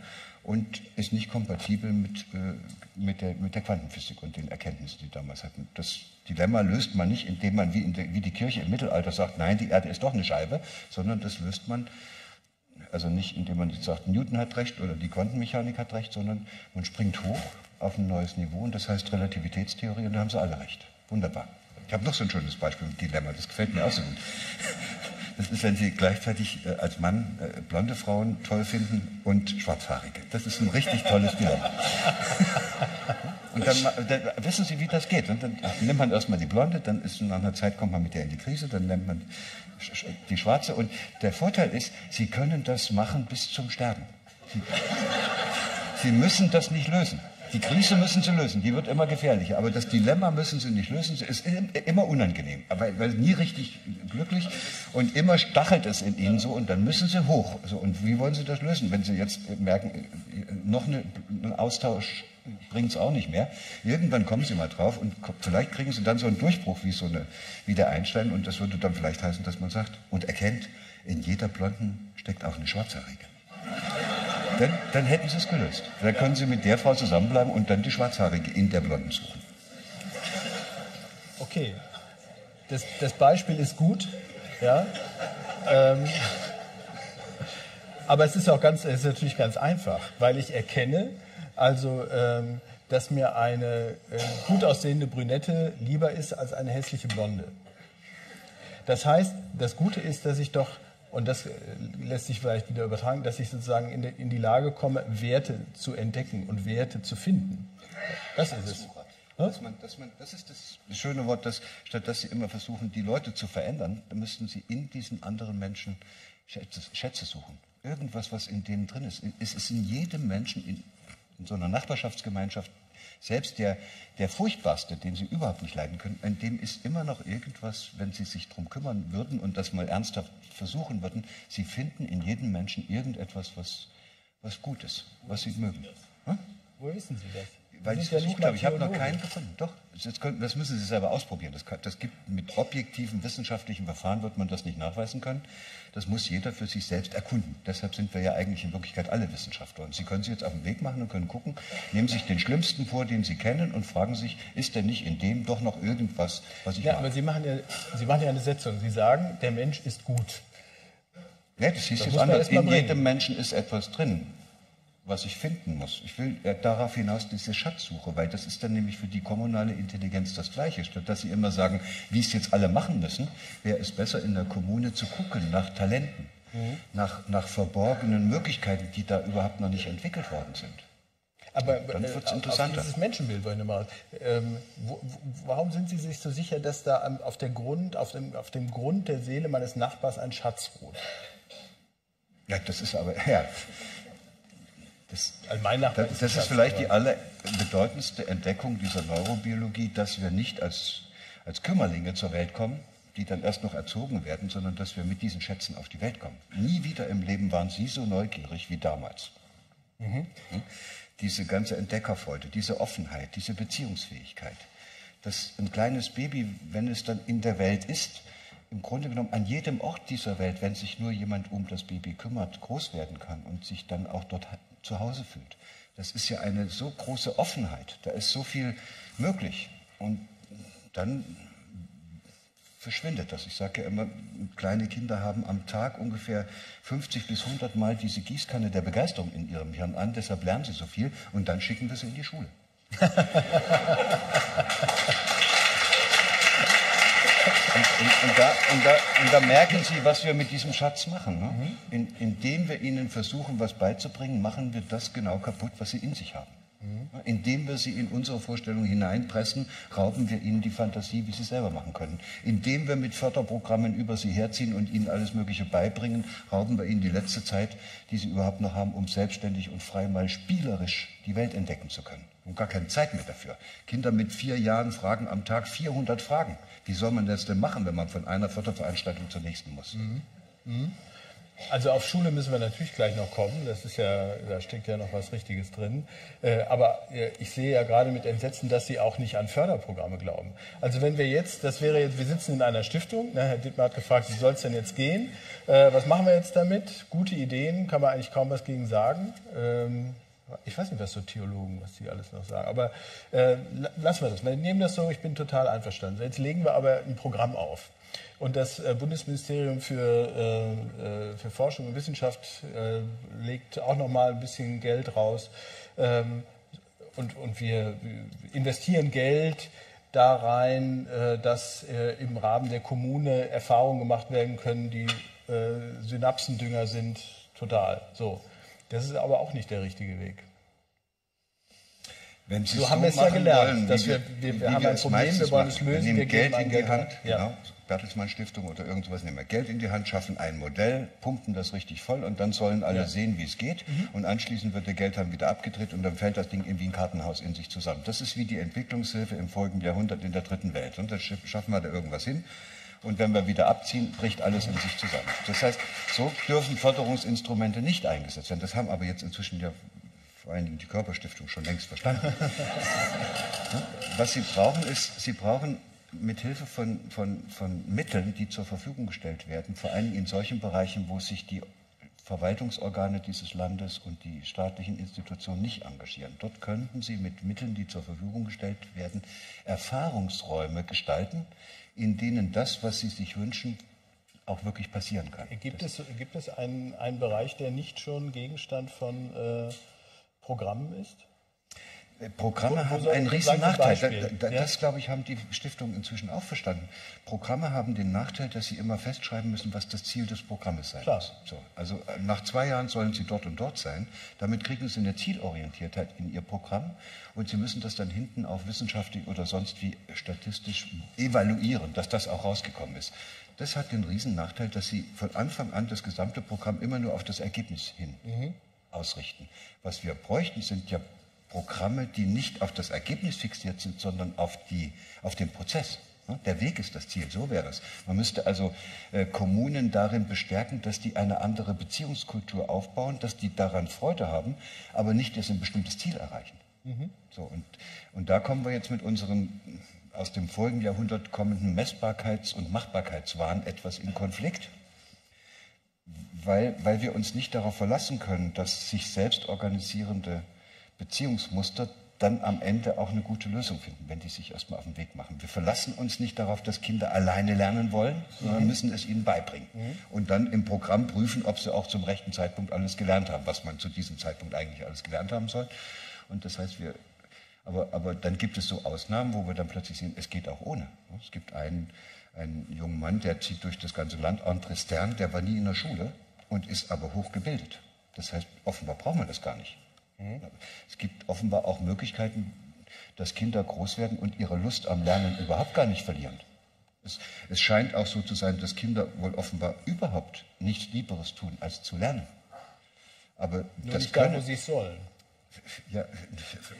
und ist nicht kompatibel mit, äh, mit, der, mit der Quantenphysik und den Erkenntnissen, die damals hatten. Das Dilemma löst man nicht, indem man wie, der, wie die Kirche im Mittelalter sagt, nein, die Erde ist doch eine Scheibe, sondern das löst man also nicht, indem man jetzt sagt, Newton hat recht oder die Quantenmechanik hat recht, sondern man springt hoch auf ein neues Niveau und das heißt Relativitätstheorie und da haben sie alle recht. Wunderbar. Ich habe noch so ein schönes Beispiel mit Dilemma, das gefällt mir auch so gut. Das ist, wenn Sie gleichzeitig äh, als Mann äh, blonde Frauen toll finden und schwarzhaarige. Das ist ein richtig tolles Dilemma. Und dann, dann, wissen Sie, wie das geht. Und dann nimmt man erstmal die blonde, dann ist nach einer Zeit kommt man mit der in die Krise, dann nimmt man die schwarze. Und der Vorteil ist, Sie können das machen bis zum Sterben. Sie, Sie müssen das nicht lösen. Die Krise müssen sie lösen, die wird immer gefährlicher. Aber das Dilemma müssen sie nicht lösen, es ist immer unangenehm, weil, nie richtig glücklich und immer stachelt es in ihnen so und dann müssen sie hoch. Und wie wollen sie das lösen, wenn sie jetzt merken, noch eine, einen Austausch bringt es auch nicht mehr. Irgendwann kommen sie mal drauf und vielleicht kriegen sie dann so einen Durchbruch wie, so eine, wie der Einstein und das würde dann vielleicht heißen, dass man sagt und erkennt, in jeder Blonden steckt auch eine Schwarzhaarige dann, dann hätten sie es gelöst. Dann können sie mit der Frau zusammenbleiben und dann die Schwarzhaarige in der Blonden suchen. Okay, das, das Beispiel ist gut, ja. Ähm, aber es ist auch ganz, es ist natürlich ganz einfach, weil ich erkenne, also ähm, dass mir eine äh, gut aussehende Brünette lieber ist als eine hässliche Blonde. Das heißt, das Gute ist, dass ich doch und das äh, lässt sich vielleicht wieder übertragen, dass ich sozusagen in, in die Lage komme, Werte zu entdecken und Werte zu finden. Das ist es. Dass man, dass man, das ist das schöne Wort, dass statt dass Sie immer versuchen, die Leute zu verändern, dann müssten Sie in diesen anderen Menschen Schätze, Schätze suchen. Irgendwas, was in denen drin ist. Es ist in jedem Menschen, in, in so einer Nachbarschaftsgemeinschaft selbst der, der furchtbarste, den sie überhaupt nicht leiden können, an dem ist immer noch irgendwas, wenn sie sich darum kümmern würden und das mal ernsthaft versuchen würden, sie finden in jedem Menschen irgendetwas, was, was gut ist, was sie mögen. Hm? Wo wissen Sie das? Weil ich es versucht habe. Ich habe noch keinen gefunden. Doch, das, können, das, müssen Sie selber ausprobieren. Das, das, gibt mit objektiven wissenschaftlichen Verfahren wird man das nicht nachweisen können. Das muss jeder für sich selbst erkunden. Deshalb sind wir ja eigentlich in Wirklichkeit alle Wissenschaftler. Und Sie können sich jetzt auf den Weg machen und können gucken, nehmen sich den Schlimmsten vor, den Sie kennen und fragen sich, ist denn nicht in dem doch noch irgendwas, was ich Ja, mag? aber Sie machen ja, Sie machen ja eine Setzung. Sie sagen, der Mensch ist gut. Ja, das hieß jetzt anders. In jedem Menschen ist etwas drin was ich finden muss. Ich will darauf hinaus diese Schatzsuche, weil das ist dann nämlich für die kommunale Intelligenz das Gleiche. Statt dass sie immer sagen, wie es jetzt alle machen müssen, wäre es besser in der Kommune zu gucken nach Talenten, mhm. nach, nach verborgenen Möglichkeiten, die da überhaupt noch nicht entwickelt worden sind. Aber dann wird es äh, interessanter. Auf dieses Menschenbild wollen wir mal. Ähm, wo, warum sind Sie sich so sicher, dass da auf, der Grund, auf, dem, auf dem Grund der Seele meines Nachbars ein Schatz ruht? Ja, das ist aber, ja, das, also mein das, ist, das ist vielleicht die allerbedeutendste Entdeckung dieser Neurobiologie, dass wir nicht als, als Kümmerlinge zur Welt kommen, die dann erst noch erzogen werden, sondern dass wir mit diesen Schätzen auf die Welt kommen. Nie wieder im Leben waren Sie so neugierig wie damals. Mhm. Hm? Diese ganze Entdeckerfreude, diese Offenheit, diese Beziehungsfähigkeit. Dass ein kleines Baby, wenn es dann in der Welt ist, im Grunde genommen an jedem Ort dieser Welt, wenn sich nur jemand um das Baby kümmert, groß werden kann und sich dann auch dort zu Hause fühlt. Das ist ja eine so große Offenheit. Da ist so viel möglich. Und dann verschwindet das. Ich sage ja immer, kleine Kinder haben am Tag ungefähr 50 bis 100 Mal diese Gießkanne der Begeisterung in ihrem Hirn an, deshalb lernen sie so viel und dann schicken wir sie in die Schule. und, und, da, da, und, da, merken Sie, was wir mit diesem Schatz machen. Ne? Mhm. In, indem wir Ihnen versuchen, was beizubringen, machen wir das genau kaputt, was Sie in sich haben. Mhm. Indem wir sie in unsere Vorstellung hineinpressen, rauben wir ihnen die Fantasie, wie sie selber machen können. Indem wir mit Förderprogrammen über sie herziehen und ihnen alles Mögliche beibringen, rauben wir ihnen die letzte Zeit, die sie überhaupt noch haben, um selbstständig und frei mal spielerisch die Welt entdecken zu können. Und gar keine Zeit mehr dafür. Kinder mit vier Jahren fragen am Tag 400 Fragen. Wie soll man das denn machen, wenn man von einer Förderveranstaltung zur nächsten muss? Mhm. Mhm. Also auf Schule müssen wir natürlich gleich noch kommen. Das ist ja, da steckt ja noch was Richtiges drin. Äh, aber äh, ich sehe ja gerade mit Entsetzen, dass Sie auch nicht an Förderprogramme glauben. Also wenn wir jetzt, das wäre jetzt, wir sitzen in einer Stiftung. Ne, Herr Dittmar hat gefragt, wie soll es denn jetzt gehen? Äh, was machen wir jetzt damit? Gute Ideen, kann man eigentlich kaum was gegen sagen. Ich weiß nicht, was so Theologen, was die alles noch sagen. Aber äh, lassen wir das. Wir nehmen das so, ich bin total einverstanden. Jetzt legen wir aber ein Programm auf. Und das äh, Bundesministerium für, äh, äh, für Forschung und Wissenschaft legt auch noch mal ein bisschen Geld raus. Ähm, und, und wir investieren Geld da rein, dass im Rahmen der Kommune Erfahrungen gemacht werden können, die Synapsendünger sind, total. So. Das ist aber auch nicht der richtige Weg. Wenn Sie so haben wir es ja gelernt, wollen, dass wir, wir, wir haben ein Problem, wir wollen es lösen, wir, wir Geld in die Hand, ja. genau, Bertelsmann Stiftung oder irgendwas, nehmen wir Geld in die Hand, schaffen ein Modell, pumpen das richtig voll und dann sollen alle ja. sehen, wie es geht mhm. und anschließend wird der Geldhahn wieder abgedreht und dann fällt das Ding irgendwie ein Kartenhaus in sich zusammen. Das ist wie die Entwicklungshilfe im folgenden Jahrhundert in der dritten Welt und dann schaffen wir da irgendwas hin und wenn wir wieder abziehen, bricht alles in sich zusammen. Das heißt, so dürfen Förderungsinstrumente nicht eingesetzt werden. Das haben aber jetzt inzwischen ja vor allen Dingen die Körperstiftung schon längst verstanden. Was sie brauchen, ist, sie brauchen mit Hilfe von, von, von Mitteln, die zur Verfügung gestellt werden, vor allem in solchen Bereichen, wo sich die Verwaltungsorgane dieses Landes und die staatlichen Institutionen nicht engagieren. Dort könnten Sie mit Mitteln, die zur Verfügung gestellt werden, Erfahrungsräume gestalten, in denen das, was Sie sich wünschen, auch wirklich passieren kann. Gibt es, gibt es einen, einen Bereich, der nicht schon Gegenstand von äh, Programmen ist? Äh, Programme haben einen riesen Nachteil. Da, da, ja? Das, glaube ich, haben die Stiftungen inzwischen auch verstanden. Programme haben den Nachteil, dass sie immer festschreiben müssen, was das Ziel des Programmes sein Klar. muss. So, also äh, nach zwei Jahren sollen sie dort und dort sein. Damit kriegen sie eine Zielorientiertheit in ihr Programm und sie müssen das dann hinten auch wissenschaftlich oder sonst wie statistisch evaluieren, dass das auch rausgekommen ist. Das hat den riesen Nachteil, dass sie von Anfang an das gesamte Programm immer nur auf das Ergebnis hin mhm ausrichten. Was wir bräuchten, sind ja Programme, die nicht auf das Ergebnis fixiert sind, sondern auf, die, auf den Prozess. Der Weg ist das Ziel, so wäre es. Man müsste also äh, Kommunen darin bestärken, dass die eine andere Beziehungskultur aufbauen, dass die daran Freude haben, aber nicht jetzt ein bestimmtes Ziel erreichen. Mhm. So, und, und da kommen wir jetzt mit unserem aus dem vorigen Jahrhundert kommenden Messbarkeits- und Machbarkeitswahn etwas in Konflikt weil, weil wir uns nicht darauf verlassen können, dass sich selbst organisierende Beziehungsmuster dann am Ende auch eine gute Lösung finden, wenn die sich erstmal auf den Weg machen. Wir verlassen uns nicht darauf, dass Kinder alleine lernen wollen, sondern mhm. müssen es ihnen beibringen. Mhm. Und dann im Programm prüfen, ob sie auch zum rechten Zeitpunkt alles gelernt haben, was man zu diesem Zeitpunkt eigentlich alles gelernt haben soll. Und das heißt, wir, aber, aber dann gibt es so Ausnahmen, wo wir dann plötzlich sehen, es geht auch ohne. Es gibt einen, einen jungen Mann, der zieht durch das ganze Land, André Stern, der war nie in der Schule und ist aber hochgebildet. Das heißt, offenbar braucht man das gar nicht. Mhm. Es gibt offenbar auch Möglichkeiten, dass Kinder groß werden und ihre Lust am Lernen überhaupt gar nicht verlieren. Es, es scheint auch so zu sein, dass Kinder wohl offenbar überhaupt nichts Lieberes tun, als zu lernen. Aber Nur das nicht können, da, wo sie sollen. Ja,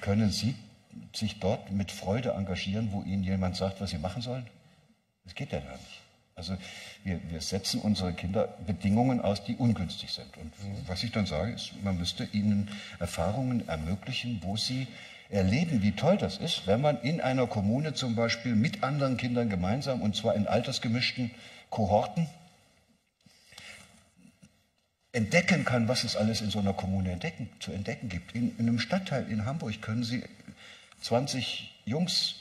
können Sie sich dort mit Freude engagieren, wo Ihnen jemand sagt, was Sie machen sollen? Das geht ja gar nicht. Also wir, wir, setzen unsere Kinder Bedingungen aus, die ungünstig sind. Und was ich dann sage, ist, man müsste ihnen Erfahrungen ermöglichen, wo sie erleben, wie toll das ist, wenn man in einer Kommune zum Beispiel mit anderen Kindern gemeinsam, und zwar in altersgemischten Kohorten, entdecken kann, was es alles in so einer Kommune entdecken, zu entdecken gibt. In, in einem Stadtteil in Hamburg können Sie 20 Jungs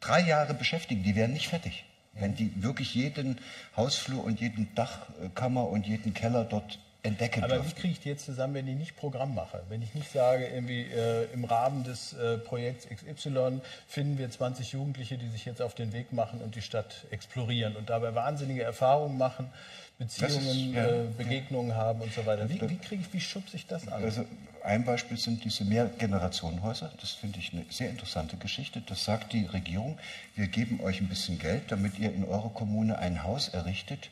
drei Jahre beschäftigen, die werden nicht fertig. Wenn die wirklich jeden Hausflur und jeden Dachkammer und jeden Keller dort entdecken Aber dürfen. wie kriege ich die jetzt zusammen, wenn ich nicht Programm mache? Wenn ich nicht sage, irgendwie äh, im Rahmen des äh, Projekts XY finden wir 20 Jugendliche, die sich jetzt auf den Weg machen und die Stadt explorieren und dabei wahnsinnige Erfahrungen machen, Beziehungen, ist, ja, äh, Begegnungen haben und so weiter. Wie, wie kriege ich, wie schubse ich das an? Also ein Beispiel sind diese Mehrgenerationenhäuser. Das finde ich eine sehr interessante Geschichte. Das sagt die Regierung, wir geben euch ein bisschen Geld, damit ihr in eurer Kommune ein Haus errichtet.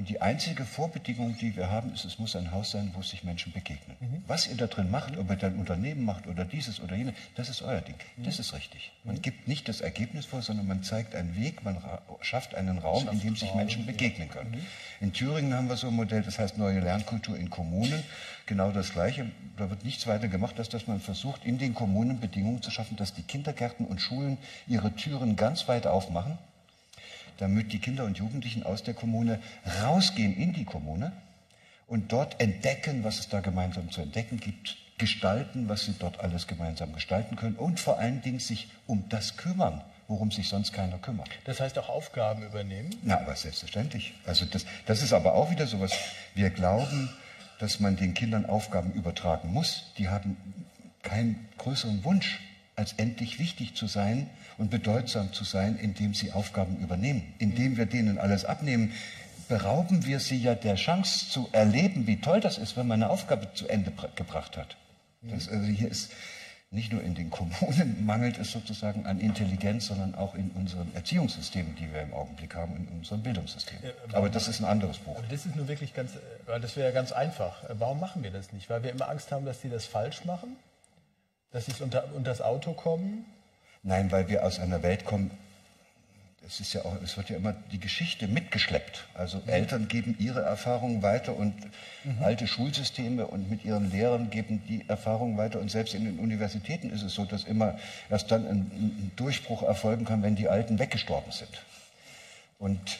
Und die einzige Vorbedingung, die wir haben, ist, es muss ein Haus sein, wo sich Menschen begegnen. Was ihr da drin macht, ob ihr da ein Unternehmen macht oder dieses oder jenes, das ist euer Ding. Das ist richtig. Man gibt nicht das Ergebnis vor, sondern man zeigt einen Weg, man schafft einen Raum, in dem sich Menschen begegnen können. In Thüringen haben wir so ein Modell, das heißt neue Lernkultur in Kommunen. Genau das Gleiche. Da wird nichts weiter gemacht, als dass man versucht, in den Kommunen Bedingungen zu schaffen, dass die Kindergärten und Schulen ihre Türen ganz weit aufmachen, damit die Kinder und Jugendlichen aus der Kommune rausgehen in die Kommune und dort entdecken, was es da gemeinsam zu entdecken gibt, gestalten, was sie dort alles gemeinsam gestalten können und vor allen Dingen sich um das kümmern, worum sich sonst keiner kümmert. Das heißt auch Aufgaben übernehmen. Na, aber selbstverständlich. Also das, das ist aber auch wieder sowas. Wir glauben, dass man den Kindern Aufgaben übertragen muss. Die haben keinen größeren Wunsch, als endlich wichtig zu sein und bedeutsam zu sein, indem sie Aufgaben übernehmen. Indem wir denen alles abnehmen, berauben wir sie ja der Chance zu erleben, wie toll das ist, wenn man eine Aufgabe zu Ende bra- gebracht hat. Das, also hier ist nicht nur in den Kommunen mangelt es sozusagen an Intelligenz, sondern auch in unseren Erziehungssystemen, die wir im Augenblick haben, in unserem Bildungssystem. Aber das ist ein anderes Buch. Aber das ist nur wirklich ganz, weil das wäre ja ganz einfach. Warum machen wir das nicht? Weil wir immer Angst haben, dass die das falsch machen, dass sie unter, unter das Auto kommen. Nein, weil wir aus einer Welt kommen, es, ist ja auch, es wird ja immer die Geschichte mitgeschleppt. Also Eltern geben ihre Erfahrungen weiter und alte Schulsysteme und mit ihren Lehrern geben die Erfahrungen weiter. Und selbst in den Universitäten ist es so, dass immer erst dann ein, ein Durchbruch erfolgen kann, wenn die Alten weggestorben sind. Und,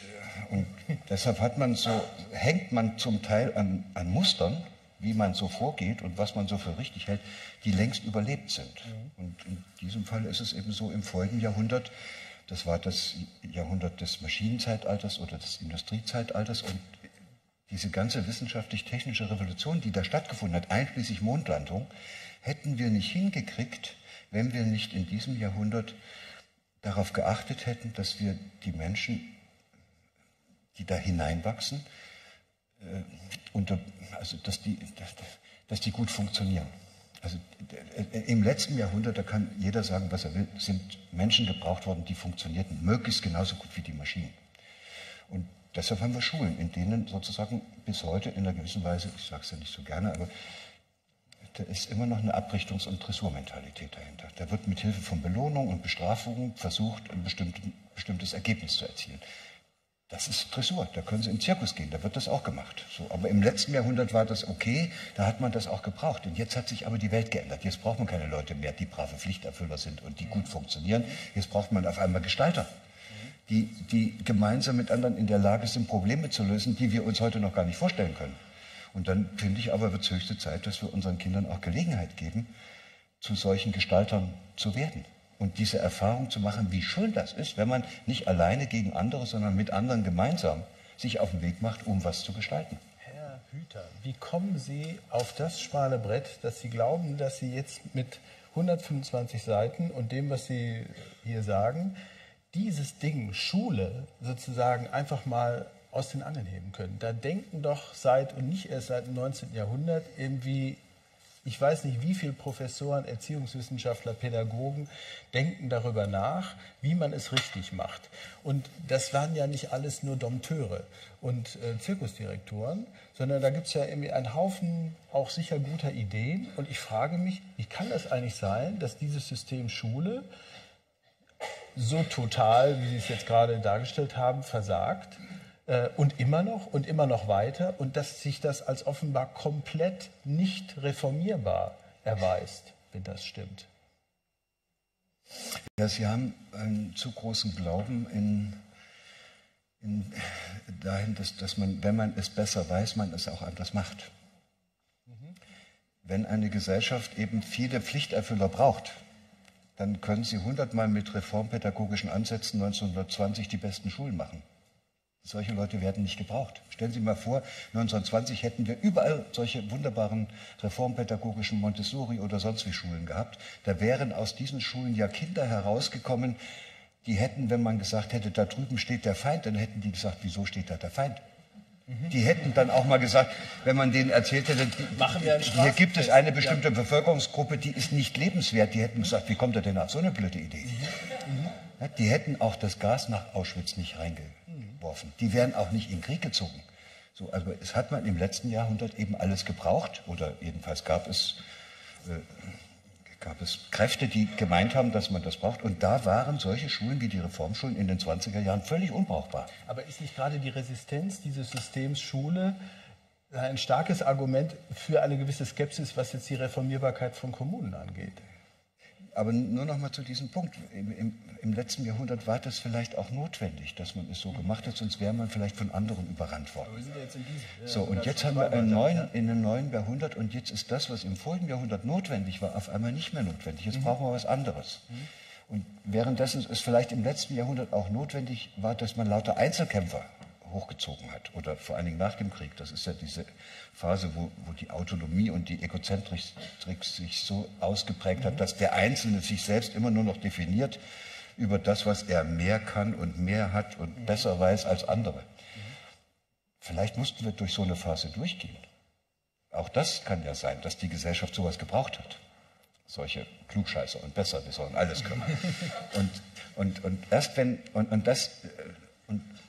und deshalb hat man so, hängt man zum Teil an, an Mustern, wie man so vorgeht und was man so für richtig hält, die längst überlebt sind. Und in diesem Fall ist es eben so im folgenden Jahrhundert, das war das Jahrhundert des Maschinenzeitalters oder des Industriezeitalters und diese ganze wissenschaftlich-technische Revolution, die da stattgefunden hat, einschließlich Mondlandung, hätten wir nicht hingekriegt, wenn wir nicht in diesem Jahrhundert darauf geachtet hätten, dass wir die Menschen, die da hineinwachsen, äh, unter, also dass die, dass, dass die gut funktionieren. Also äh, im letzten Jahrhundert, da kann jeder sagen, was er will, sind Menschen gebraucht worden, die funktionierten, möglichst genauso gut wie die Maschinen. Und deshalb haben wir Schulen, in denen sozusagen bis heute in einer gewissen Weise, ich sage es ja nicht so gerne, aber da ist immer noch eine Abrichtungs- und Dressurmentalität dahinter. Da wird mit Hilfe von Belohnung und Bestrafung versucht, ein bestimmtes Ergebnis zu erzielen. Das ist Dressur, da können Sie in den Zirkus gehen, da wird das auch gemacht. So, aber im letzten Jahrhundert war das okay, da hat man das auch gebraucht. Und jetzt hat sich aber die Welt geändert. Jetzt braucht man keine Leute mehr, die brave Pflichterfüller sind und die gut funktionieren. Jetzt braucht man auf einmal Gestalter, die, die gemeinsam mit anderen in der Lage sind, Probleme zu lösen, die wir uns heute noch gar nicht vorstellen können. Und dann finde ich aber, wird es höchste Zeit, dass wir unseren Kindern auch Gelegenheit geben, zu solchen Gestaltern zu werden. Und diese Erfahrung zu machen, wie schön das ist, wenn man nicht alleine gegen andere, sondern mit anderen gemeinsam sich auf den Weg macht, um was zu gestalten. Herr Hüter, wie kommen Sie auf das schmale Brett, dass Sie glauben, dass Sie jetzt mit 125 Seiten und dem, was Sie hier sagen, dieses Ding Schule sozusagen einfach mal aus den Angeln heben können? Da denken doch seit und nicht erst seit dem 19. Jahrhundert irgendwie ich weiß nicht, wie viele Professoren, Erziehungswissenschaftler, Pädagogen denken darüber nach, wie man es richtig macht. Und das waren ja nicht alles nur Dompteure und äh, Zirkusdirektoren, sondern da gibt es ja irgendwie einen Haufen auch sicher guter Ideen. Und ich frage mich, wie kann das eigentlich sein, dass dieses System Schule so total, wie Sie es jetzt gerade dargestellt haben, versagt? Äh, und immer noch und immer noch weiter und dass sich das als offenbar komplett nicht reformierbar erweist, wenn das stimmt. Ja, Sie haben einen zu großen Glauben in, in dahin, dass, dass man, wenn man es besser weiß, man es auch anders macht. wenn eine Gesellschaft eben viele Pflichterfüller braucht, dann können Sie hundertmal mit reformpädagogischen Ansätzen 1920 die besten Schulen machen. Solche Leute werden nicht gebraucht. Stellen Sie mal vor, 1920 hätten wir überall solche wunderbaren reformpädagogischen Montessori oder sonst wie Schulen gehabt. Da wären aus diesen Schulen ja Kinder herausgekommen, die hätten, wenn man gesagt hätte, da drüben steht der Feind, dann hätten die gesagt, wieso steht da der Feind? Die hätten dann auch mal gesagt, wenn man denen erzählt hätte, hier gibt es eine bestimmte ja. Bevölkerungsgruppe, die ist nicht lebenswert, die hätten gesagt, wie kommt er denn auf so eine blöde Idee? Mhm. Die hätten auch das Gas nach Auschwitz nicht reingeworfen. Die wären auch nicht in den Krieg gezogen. So, also es hat man im letzten Jahrhundert eben alles gebraucht, oder jedenfalls gab es äh, gab es Kräfte, die gemeint haben, dass man das braucht. Und da waren solche Schulen wie die Reformschulen in den 20er Jahren völlig unbrauchbar. Aber ist nicht gerade die Resistenz dieses Systems Schule ein starkes Argument für eine gewisse Skepsis, was jetzt die Reformierbarkeit von Kommunen angeht? Aber nur noch mal zu diesem Punkt. Im, im, Im, letzten Jahrhundert war das vielleicht auch notwendig, dass man es so gemacht hat, sonst wäre man vielleicht von anderen überrannt worden. Ja so, und jetzt haben wir einen neuen, in einem neuen Jahrhundert und jetzt ist das, was im vorigen Jahrhundert notwendig war, auf einmal nicht mehr notwendig. Jetzt mhm. brauchen wir was anderes. Mhm. Und währenddessen es vielleicht im letzten Jahrhundert auch notwendig war, dass man lauter Einzelkämpfer hochgezogen hat. Oder vor allen Dingen nach dem Krieg. Das ist ja diese Phase, wo, wo die Autonomie und die Egozentrik sich so ausgeprägt hat, dass der Einzelne sich selbst immer nur noch definiert über das, was er mehr kann und mehr hat und besser weiß als andere. Vielleicht mussten wir durch so eine Phase durchgehen. Auch das kann ja sein, dass die Gesellschaft sowas gebraucht hat. Solche Klugscheißer und Besserwisser und alles können. Und, und, und erst wenn, und, und das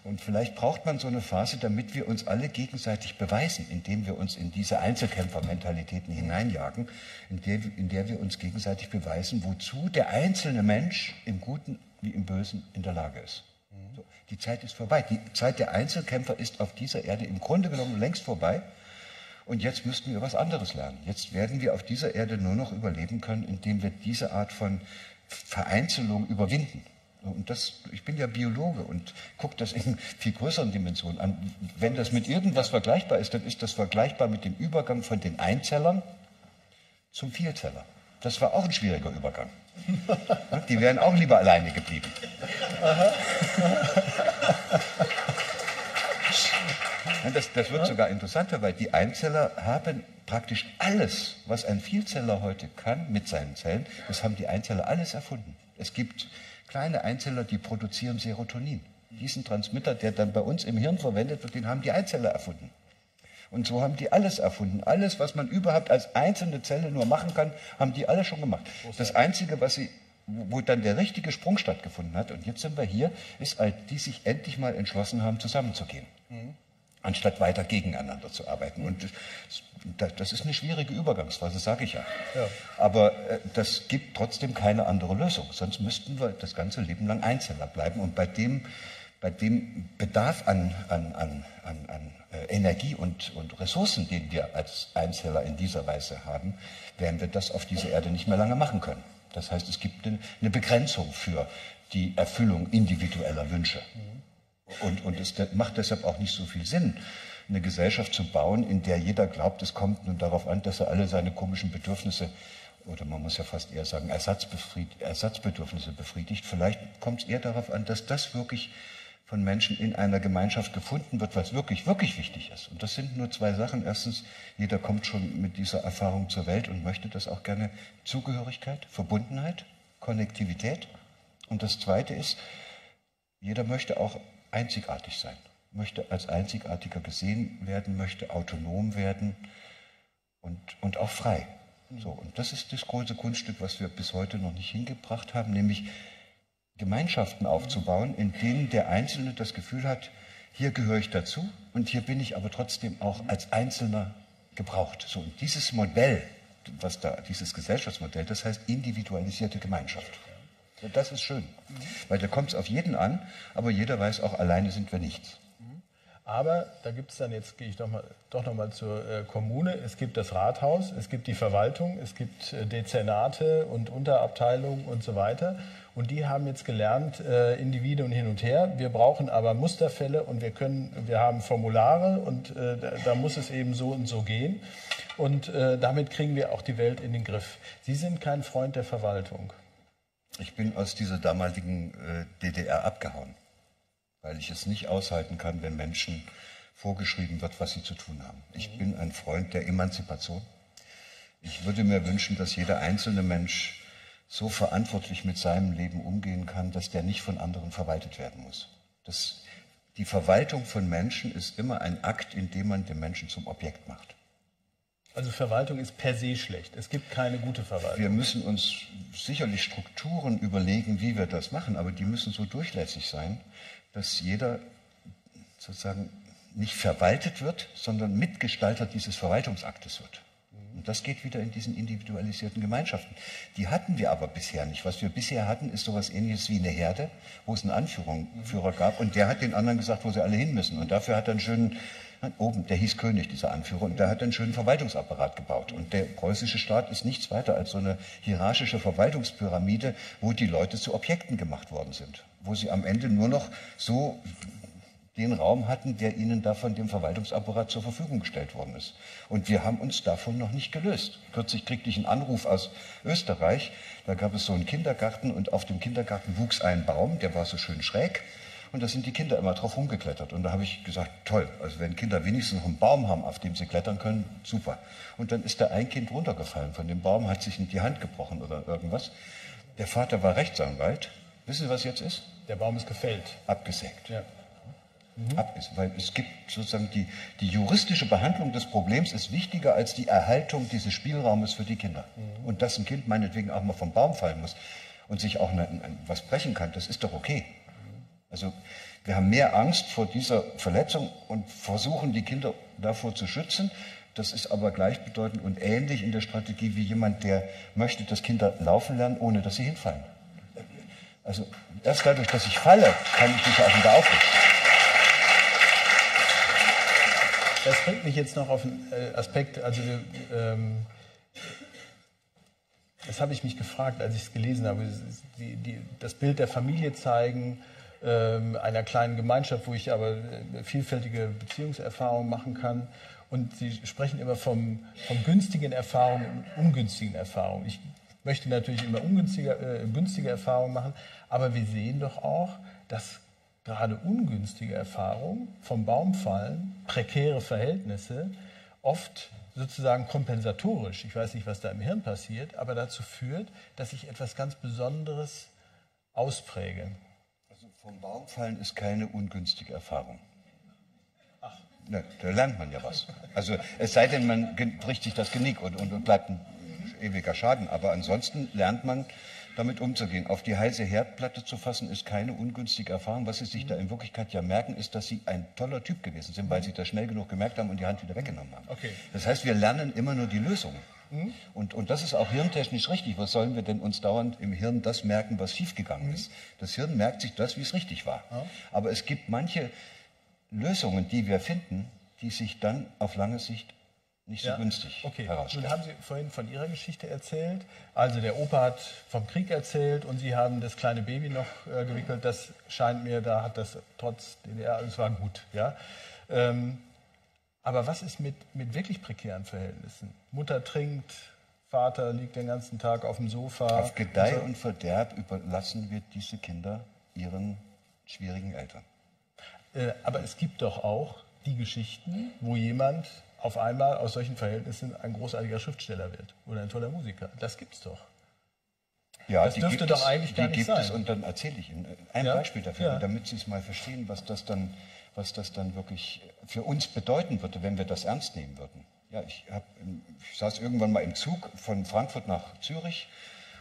und, vielleicht braucht man so eine Phase, damit wir uns alle gegenseitig beweisen, indem wir uns in diese Einzelkämpfermentalitäten hineinjagen, in der, in der wir uns gegenseitig beweisen, wozu der einzelne Mensch im Guten wie im Bösen in der Lage ist. So, die Zeit ist vorbei. Die Zeit der Einzelkämpfer ist auf dieser Erde im Grunde genommen längst vorbei. Und jetzt müssten wir was anderes lernen. Jetzt werden wir auf dieser Erde nur noch überleben können, indem wir diese Art von Vereinzelung überwinden. Und das, ich bin ja Biologe und gucke das in viel größeren Dimensionen an. Wenn das mit irgendwas vergleichbar ist, dann ist das vergleichbar mit dem Übergang von den Einzellern zum Vielzeller. Das war auch ein schwieriger Übergang. Die wären auch lieber alleine geblieben. Das, das, wird sogar interessanter, weil die Einzeller haben praktisch alles, was ein Vielzeller heute kann mit seinen Zellen, das haben die Einzeller alles erfunden. Es gibt kleine Einzeller, die produzieren Serotonin. Diesen Transmitter, der dann bei uns im Hirn verwendet wird, den haben die Einzeller erfunden. Und so haben die alles erfunden. Alles, was man überhaupt als einzelne Zelle nur machen kann, haben die alle schon gemacht. Das Einzige, was sie, wo dann der richtige Sprung stattgefunden hat, und jetzt sind wir hier, ist, als die sich endlich mal entschlossen haben, zusammenzugehen. Mhm anstatt weiter gegeneinander zu arbeiten. Und das ist eine schwierige Übergangsphase, sage ich ja. ja. Aber äh, das gibt trotzdem keine andere Lösung. Sonst müssten wir das ganze Leben lang Einzeller bleiben. Und bei dem, bei dem Bedarf an, an, an, an, an äh, Energie und, und Ressourcen, den wir als Einzeller in dieser Weise haben, werden wir das auf dieser Erde nicht mehr lange machen können. Das heißt, es gibt eine Begrenzung für die Erfüllung individueller Wünsche. Mhm. Und, und es macht deshalb auch nicht so viel Sinn, eine Gesellschaft zu bauen, in der jeder glaubt, es kommt nun darauf an, dass er alle seine komischen Bedürfnisse oder man muss ja fast eher sagen Ersatzbedürfnisse befriedigt. Vielleicht kommt es eher darauf an, dass das wirklich von Menschen in einer Gemeinschaft gefunden wird, was wirklich, wirklich wichtig ist. Und das sind nur zwei Sachen. Erstens, jeder kommt schon mit dieser Erfahrung zur Welt und möchte das auch gerne. Zugehörigkeit, Verbundenheit, Konnektivität. Und das Zweite ist, jeder möchte auch einzigartig sein, möchte als einzigartiger gesehen werden, möchte autonom werden und, und auch frei. So, und das ist das große Kunststück, was wir bis heute noch nicht hingebracht haben, nämlich Gemeinschaften aufzubauen, in denen der Einzelne das Gefühl hat, hier gehöre ich dazu und hier bin ich aber trotzdem auch als Einzelner gebraucht. So, und dieses Modell, was da, dieses Gesellschaftsmodell, das heißt individualisierte Gemeinschaft. Das ist schön, weil da kommt es auf jeden an, aber jeder weiß auch, alleine sind wir nichts. Aber da gibt es dann, jetzt gehe ich doch, mal, doch noch mal zur äh, Kommune, es gibt das Rathaus, es gibt die Verwaltung, es gibt äh, Dezernate und Unterabteilungen und so weiter. Und die haben jetzt gelernt, äh, Individuen hin und her. Wir brauchen aber Musterfälle und wir können, wir haben Formulare und äh, da, da, muss es eben so und so gehen. Und äh, damit kriegen wir auch die Welt in den Griff. Sie sind kein Freund der Verwaltung. Ich bin aus dieser damaligen äh, DDR abgehauen weil ich es nicht aushalten kann, wenn Menschen vorgeschrieben wird, was sie zu tun haben. Ich mhm. bin ein Freund der Emanzipation. Ich würde mir wünschen, dass jeder einzelne Mensch so verantwortlich mit seinem Leben umgehen kann, dass der nicht von anderen verwaltet werden muss. Das, die Verwaltung von Menschen ist immer ein Akt, in dem man den Menschen zum Objekt macht. Also Verwaltung ist per se schlecht. Es gibt keine gute Verwaltung. Wir müssen uns sicherlich Strukturen überlegen, wie wir das machen, aber die müssen so durchlässig sein, dass jeder sozusagen nicht verwaltet wird, sondern Mitgestalter dieses Verwaltungsaktes wird. Und das geht wieder in diesen individualisierten Gemeinschaften. Die hatten wir aber bisher nicht. Was wir bisher hatten, ist sowas ähnliches wie eine Herde, wo es einen Anführer gab und der hat den anderen gesagt, wo sie alle hin müssen. Und dafür hat er einen schönen, oben, der hieß König, dieser Anführer, und der hat einen schönen Verwaltungsapparat gebaut. Und der preußische Staat ist nichts weiter als so eine hierarchische Verwaltungspyramide, wo die Leute zu Objekten gemacht worden sind wo sie am Ende nur noch so den Raum hatten, der ihnen da von dem Verwaltungsapparat zur Verfügung gestellt worden ist. Und wir haben uns davon noch nicht gelöst. Kürzlich kriegte ich einen Anruf aus Österreich. Da gab es so einen Kindergarten und auf dem Kindergarten wuchs ein Baum, der war so schön schräg. Und da sind die Kinder immer drauf rumgeklettert. Und da habe ich gesagt, toll, also wenn Kinder wenigstens noch einen Baum haben, auf dem sie klettern können, super. Und dann ist da ein Kind runtergefallen von dem Baum, hat sich in die Hand gebrochen oder irgendwas. Der Vater war Rechtsanwalt. Wissen Sie, was jetzt ist? Der Baum ist gefällt. Abgesägt. Ja. Mhm. Abgesägt. Weil es gibt sozusagen die, die juristische Behandlung des Problems ist wichtiger als die Erhaltung dieses Spielraumes für die Kinder. Mhm. Und dass ein Kind meinetwegen auch mal vom Baum fallen muss und sich auch eine, eine, was brechen kann, das ist doch okay. Also wir haben mehr Angst vor dieser Verletzung und versuchen die Kinder davor zu schützen. Das ist aber gleichbedeutend und ähnlich in der Strategie wie jemand, der möchte, dass Kinder laufen lernen, ohne dass sie hinfallen. Also erst dadurch, dass ich falle, kann ich mich auch wieder aufrichten. Das bringt mich jetzt noch auf einen äh, Aspekt, also ähm, das habe ich mich gefragt, als ich es gelesen habe, die, die, das Bild der Familie zeigen, einer kleinen Gemeinschaft, wo ich aber äh, vielfältige Beziehungserfahrungen machen kann. Und Sie sprechen immer vom, vom günstigen Erfahrungen und ungünstigen Erfahrungen. Ich möchte natürlich immer ungünstige, äh, günstige Erfahrungen machen, aber wir sehen doch auch, dass gerade ungünstige Erfahrungen vom Baum fallen, prekäre Verhältnisse, oft sozusagen kompensatorisch, ich weiß nicht, was da im Hirn passiert, aber dazu führt, dass ich etwas ganz Besonderes auspräge. Vom Baum fallen ist keine ungünstige Erfahrung. Ach. Ne, da lernt man ja was. Also es sei denn, man bricht sich das Genick und, und, und bleibt ein ewiger Schaden. Aber ansonsten lernt man damit umzugehen. Auf die heiße Herdplatte zu fassen, ist keine ungünstige Erfahrung. Was Sie sich da in Wirklichkeit ja merken, ist, dass Sie ein toller Typ gewesen sind, weil Sie das schnell genug gemerkt haben und die Hand wieder weggenommen haben. Okay. Das heißt, wir lernen immer nur die Lösung. Mhm. Und, und das ist auch hirntechnisch richtig. Was sollen wir denn uns dauernd im Hirn das merken, was schiefgegangen mhm. ist? Das Hirn merkt sich das, wie es richtig war. Ja. Aber es gibt manche Lösungen, die wir finden, die sich dann auf lange Sicht nicht so ja. günstig okay. Nun haben Sie vorhin von Ihrer Geschichte erzählt. Also der Opa hat vom Krieg erzählt und Sie haben das kleine Baby noch äh, gewickelt. Das scheint mir, da hat das trotz DDR, es war gut. Ja? Ähm, aber was ist mit, mit wirklich prekären Verhältnissen? Mutter trinkt, Vater liegt den ganzen Tag auf dem Sofa. Auf Gedeih und, so. und Verderb überlassen wir diese Kinder ihren schwierigen Eltern. Äh, aber es gibt doch auch die Geschichten, wo jemand auf einmal aus solchen Verhältnissen ein großartiger Schriftsteller wird oder ein toller Musiker. Das gibt's doch. Ja, das dürfte doch eigentlich gar nicht sein. Es, und dann erzähle ich Ihnen ein ja? Beispiel dafür, ja. damit Sie es mal verstehen, was das, dann, was das dann wirklich für uns bedeuten würde, wenn wir das ernst nehmen würden. Ja, ich, hab, ich saß irgendwann mal im Zug von Frankfurt nach Zürich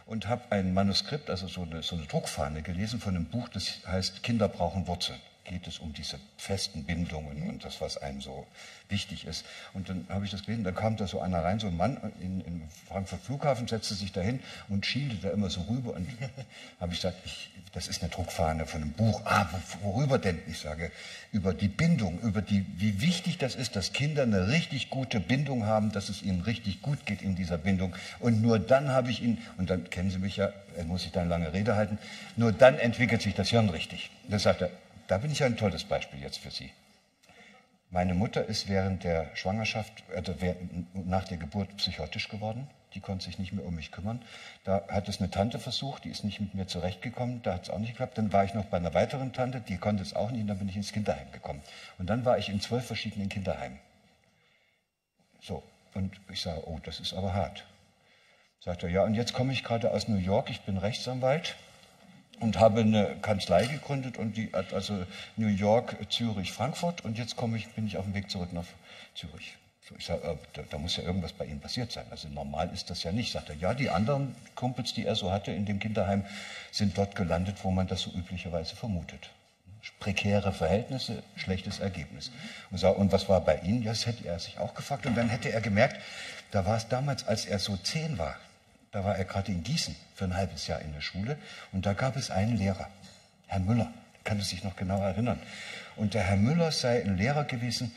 und habe ein Manuskript, also so eine, so eine Druckfahne gelesen von einem Buch, das heißt Kinder brauchen Wurzeln. Geht es um diese festen Bindungen und das, was einem so wichtig ist. Und dann habe ich das gelesen, da kam da so einer rein, so ein Mann in, in Frankfurt Flughafen, setzte sich dahin und schielte da immer so rüber und habe ich gesagt, ich, das ist eine Druckfahne von einem Buch. Ah, worüber denn? Ich sage, über die Bindung, über die, wie wichtig das ist, dass Kinder eine richtig gute Bindung haben, dass es ihnen richtig gut geht in dieser Bindung. Und nur dann habe ich ihn, und dann kennen Sie mich ja, muss ich da eine lange Rede halten, nur dann entwickelt sich das Hirn richtig. Da sagt er, da bin ich ein tolles Beispiel jetzt für Sie. Meine Mutter ist während der Schwangerschaft, also nach der Geburt psychotisch geworden. Die konnte sich nicht mehr um mich kümmern. Da hat es eine Tante versucht, die ist nicht mit mir zurechtgekommen, da hat es auch nicht geklappt. Dann war ich noch bei einer weiteren Tante, die konnte es auch nicht, und dann bin ich ins Kinderheim gekommen. Und dann war ich in zwölf verschiedenen Kinderheimen. So, und ich sage, oh, das ist aber hart. Sagt er, ja, und jetzt komme ich gerade aus New York, ich bin Rechtsanwalt und habe eine Kanzlei gegründet und die also New York, Zürich, Frankfurt und jetzt komme ich, bin ich auf dem Weg zurück nach Zürich. Ich sage, äh, da, da, muss ja irgendwas bei Ihnen passiert sein. Also normal ist das ja nicht. Sagt er, ja, die anderen Kumpels, die er so hatte in dem Kinderheim, sind dort gelandet, wo man das so üblicherweise vermutet. Prekäre Verhältnisse, schlechtes Ergebnis. Und, sag, und was war bei Ihnen? Ja, das hätte er sich auch gefragt. Und dann hätte er gemerkt, da war es damals, als er so zehn war, da war er gerade in Gießen für ein halbes Jahr in der Schule und da gab es einen Lehrer, Herr Müller, kann es sich noch genau erinnern. Und der Herr Müller sei ein Lehrer gewesen,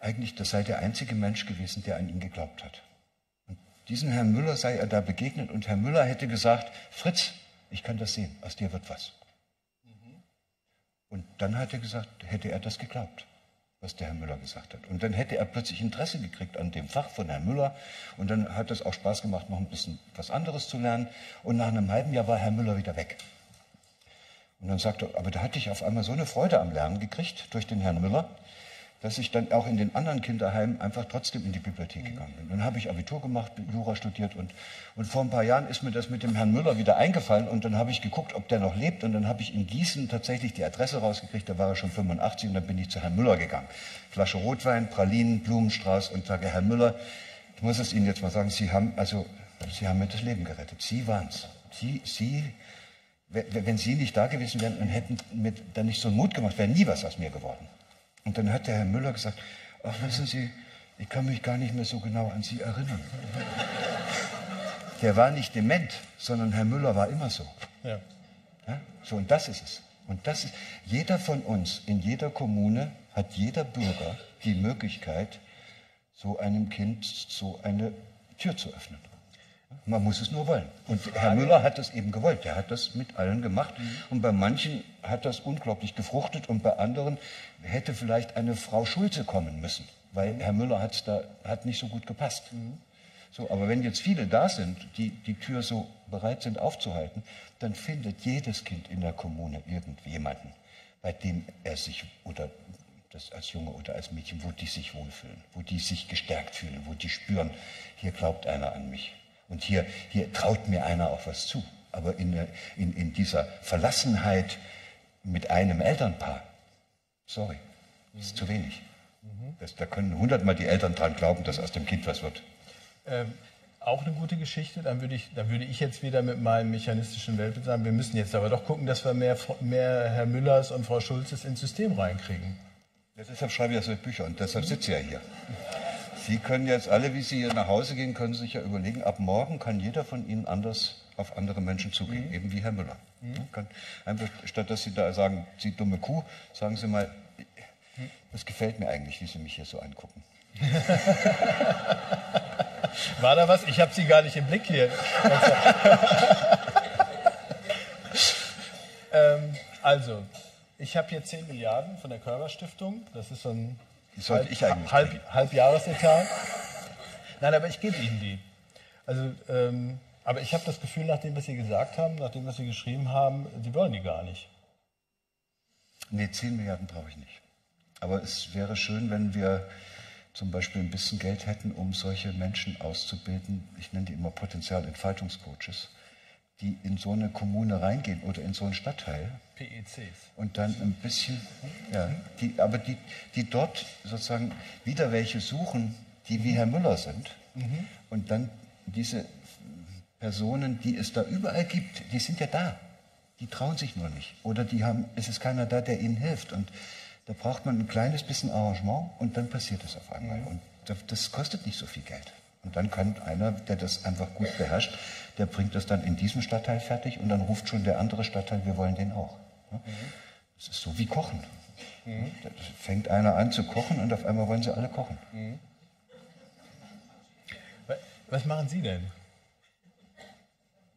eigentlich das sei der einzige Mensch gewesen, der an ihn geglaubt hat. Und diesem Herrn Müller sei er da begegnet und Herr Müller hätte gesagt, Fritz, ich kann das sehen, aus dir wird was. Und dann hat er gesagt, hätte er das geglaubt was der Herr Müller gesagt hat. Und dann hätte er plötzlich Interesse gekriegt an dem Fach von Herrn Müller. Und dann hat es auch Spaß gemacht, noch ein bisschen was anderes zu lernen. Und nach einem halben Jahr war Herr Müller wieder weg. Und dann sagte er, aber da hatte ich auf einmal so eine Freude am Lernen gekriegt durch den Herrn Müller, dass ich dann auch in den anderen Kinderheimen einfach trotzdem in die Bibliothek gegangen bin. Dann habe ich Abitur gemacht, Jura studiert und, und vor ein paar Jahren ist mir das mit dem Herrn Müller wieder eingefallen und dann habe ich geguckt, ob der noch lebt und dann habe ich in Gießen tatsächlich die Adresse rausgekriegt, da war er schon 85 und dann bin ich zu Herrn Müller gegangen. Flasche Rotwein, Pralinen, Blumenstrauß und sage, Herr Müller, ich muss es Ihnen jetzt mal sagen, Sie haben, also, Sie haben mir das Leben gerettet. Sie waren es. Sie, Sie, wenn Sie nicht da gewesen wären und hätten mir dann nicht so einen Mut gemacht, wäre nie was aus mir geworden. Und dann hat der Herr Müller gesagt, ach wissen Sie, ich kann mich gar nicht mehr so genau an Sie erinnern. Der war nicht dement, sondern Herr Müller war immer so. Ja. ja. So, und das ist es. Und das ist, jeder von uns in jeder Kommune hat jeder Bürger die Möglichkeit, so einem Kind so eine Tür zu öffnen. Man muss es nur wollen. Und Herr Müller hat das eben gewollt. Er hat das mit allen gemacht. Und bei manchen hat das unglaublich gefruchtet und bei anderen hätte vielleicht eine Frau Schulze kommen müssen, weil Herr Müller hat's da, hat nicht so gut gepasst. So, aber wenn jetzt viele da sind, die die Tür so bereit sind aufzuhalten, dann findet jedes Kind in der Kommune irgendjemanden, bei dem er sich oder das als Junge oder als Mädchen, wo die sich wohlfühlen, wo die sich gestärkt fühlen, wo die spüren, hier glaubt einer an mich. Und hier, hier traut mir einer auch was zu. Aber in, in, in dieser Verlassenheit mit einem Elternpaar, sorry, ist mhm. zu wenig. Mhm. Das, da können hundertmal die Eltern dran glauben, dass aus dem Kind was wird. Ähm, auch eine gute Geschichte. Dann würde, ich, dann würde ich jetzt wieder mit meinem mechanistischen Weltbild sagen, wir müssen jetzt aber doch gucken, dass wir mehr, mehr Herr Müllers und Frau Schulzes ins System reinkriegen. Ja, deshalb schreibe ich ja solche Bücher und deshalb sitze ich ja hier. Sie können jetzt alle, wie Sie hier nach Hause gehen, können sich ja überlegen, ab morgen kann jeder von Ihnen anders auf andere Menschen zugehen, mhm. eben wie Herr Müller. Mhm. Kann einfach, statt dass Sie da sagen, Sie dumme Kuh, sagen Sie mal, das gefällt mir eigentlich, wie Sie mich hier so angucken. War da was? Ich habe Sie gar nicht im Blick hier. ähm, also, ich habe hier 10 Milliarden von der Körperstiftung. Das ist so ein die sollte halb, ich eigentlich halb, Halbjahresetat. Nein, aber ich gebe Ihnen die. Also, ähm, aber ich habe das Gefühl, nach dem, was Sie gesagt haben, nach dem, was Sie geschrieben haben, Sie wollen die gar nicht. Nee, 10 Milliarden brauche ich nicht. Aber es wäre schön, wenn wir zum Beispiel ein bisschen Geld hätten, um solche Menschen auszubilden. Ich nenne die immer Potenzialentfaltungscoaches die in so eine Kommune reingehen oder in so einen Stadtteil. PECs. Und dann ein bisschen, ja, die, aber die, die dort sozusagen wieder welche suchen, die wie Herr Müller sind. Mhm. Und dann diese Personen, die es da überall gibt, die sind ja da. Die trauen sich nur nicht. Oder die haben, es ist keiner da, der ihnen hilft. Und da braucht man ein kleines bisschen Arrangement und dann passiert es auf einmal. Und das kostet nicht so viel Geld. Und dann kann einer, der das einfach gut beherrscht, der bringt das dann in diesem Stadtteil fertig und dann ruft schon der andere Stadtteil, wir wollen den auch. Das ist so wie Kochen. Da fängt einer an zu kochen und auf einmal wollen sie alle kochen. Was machen Sie denn?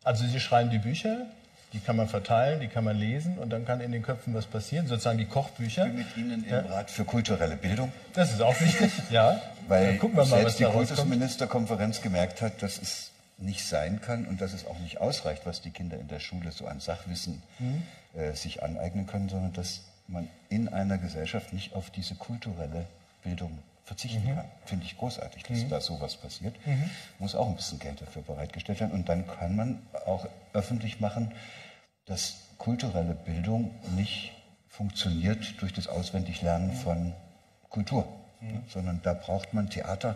Also Sie schreiben die Bücher, die kann man verteilen, die kann man lesen und dann kann in den Köpfen was passieren, sozusagen die Kochbücher. Ich bin mit Ihnen im Rat für kulturelle Bildung. Das ist auch wichtig, ja. Weil gucken wir mal, was selbst die da rauskommt. Kultusministerkonferenz gemerkt hat, dass es nicht sein kann und dass es auch nicht ausreicht, was die Kinder in der Schule so an Sachwissen Mhm. äh, sich aneignen können, sondern dass man in einer Gesellschaft nicht auf diese kulturelle Bildung verzichten Mhm. kann. Finde ich großartig, dass da sowas passiert. Muss auch ein bisschen Geld dafür bereitgestellt werden. Und dann kann man auch öffentlich machen, dass kulturelle Bildung nicht funktioniert durch das Auswendiglernen von Kultur, ne? sondern da braucht man Theater,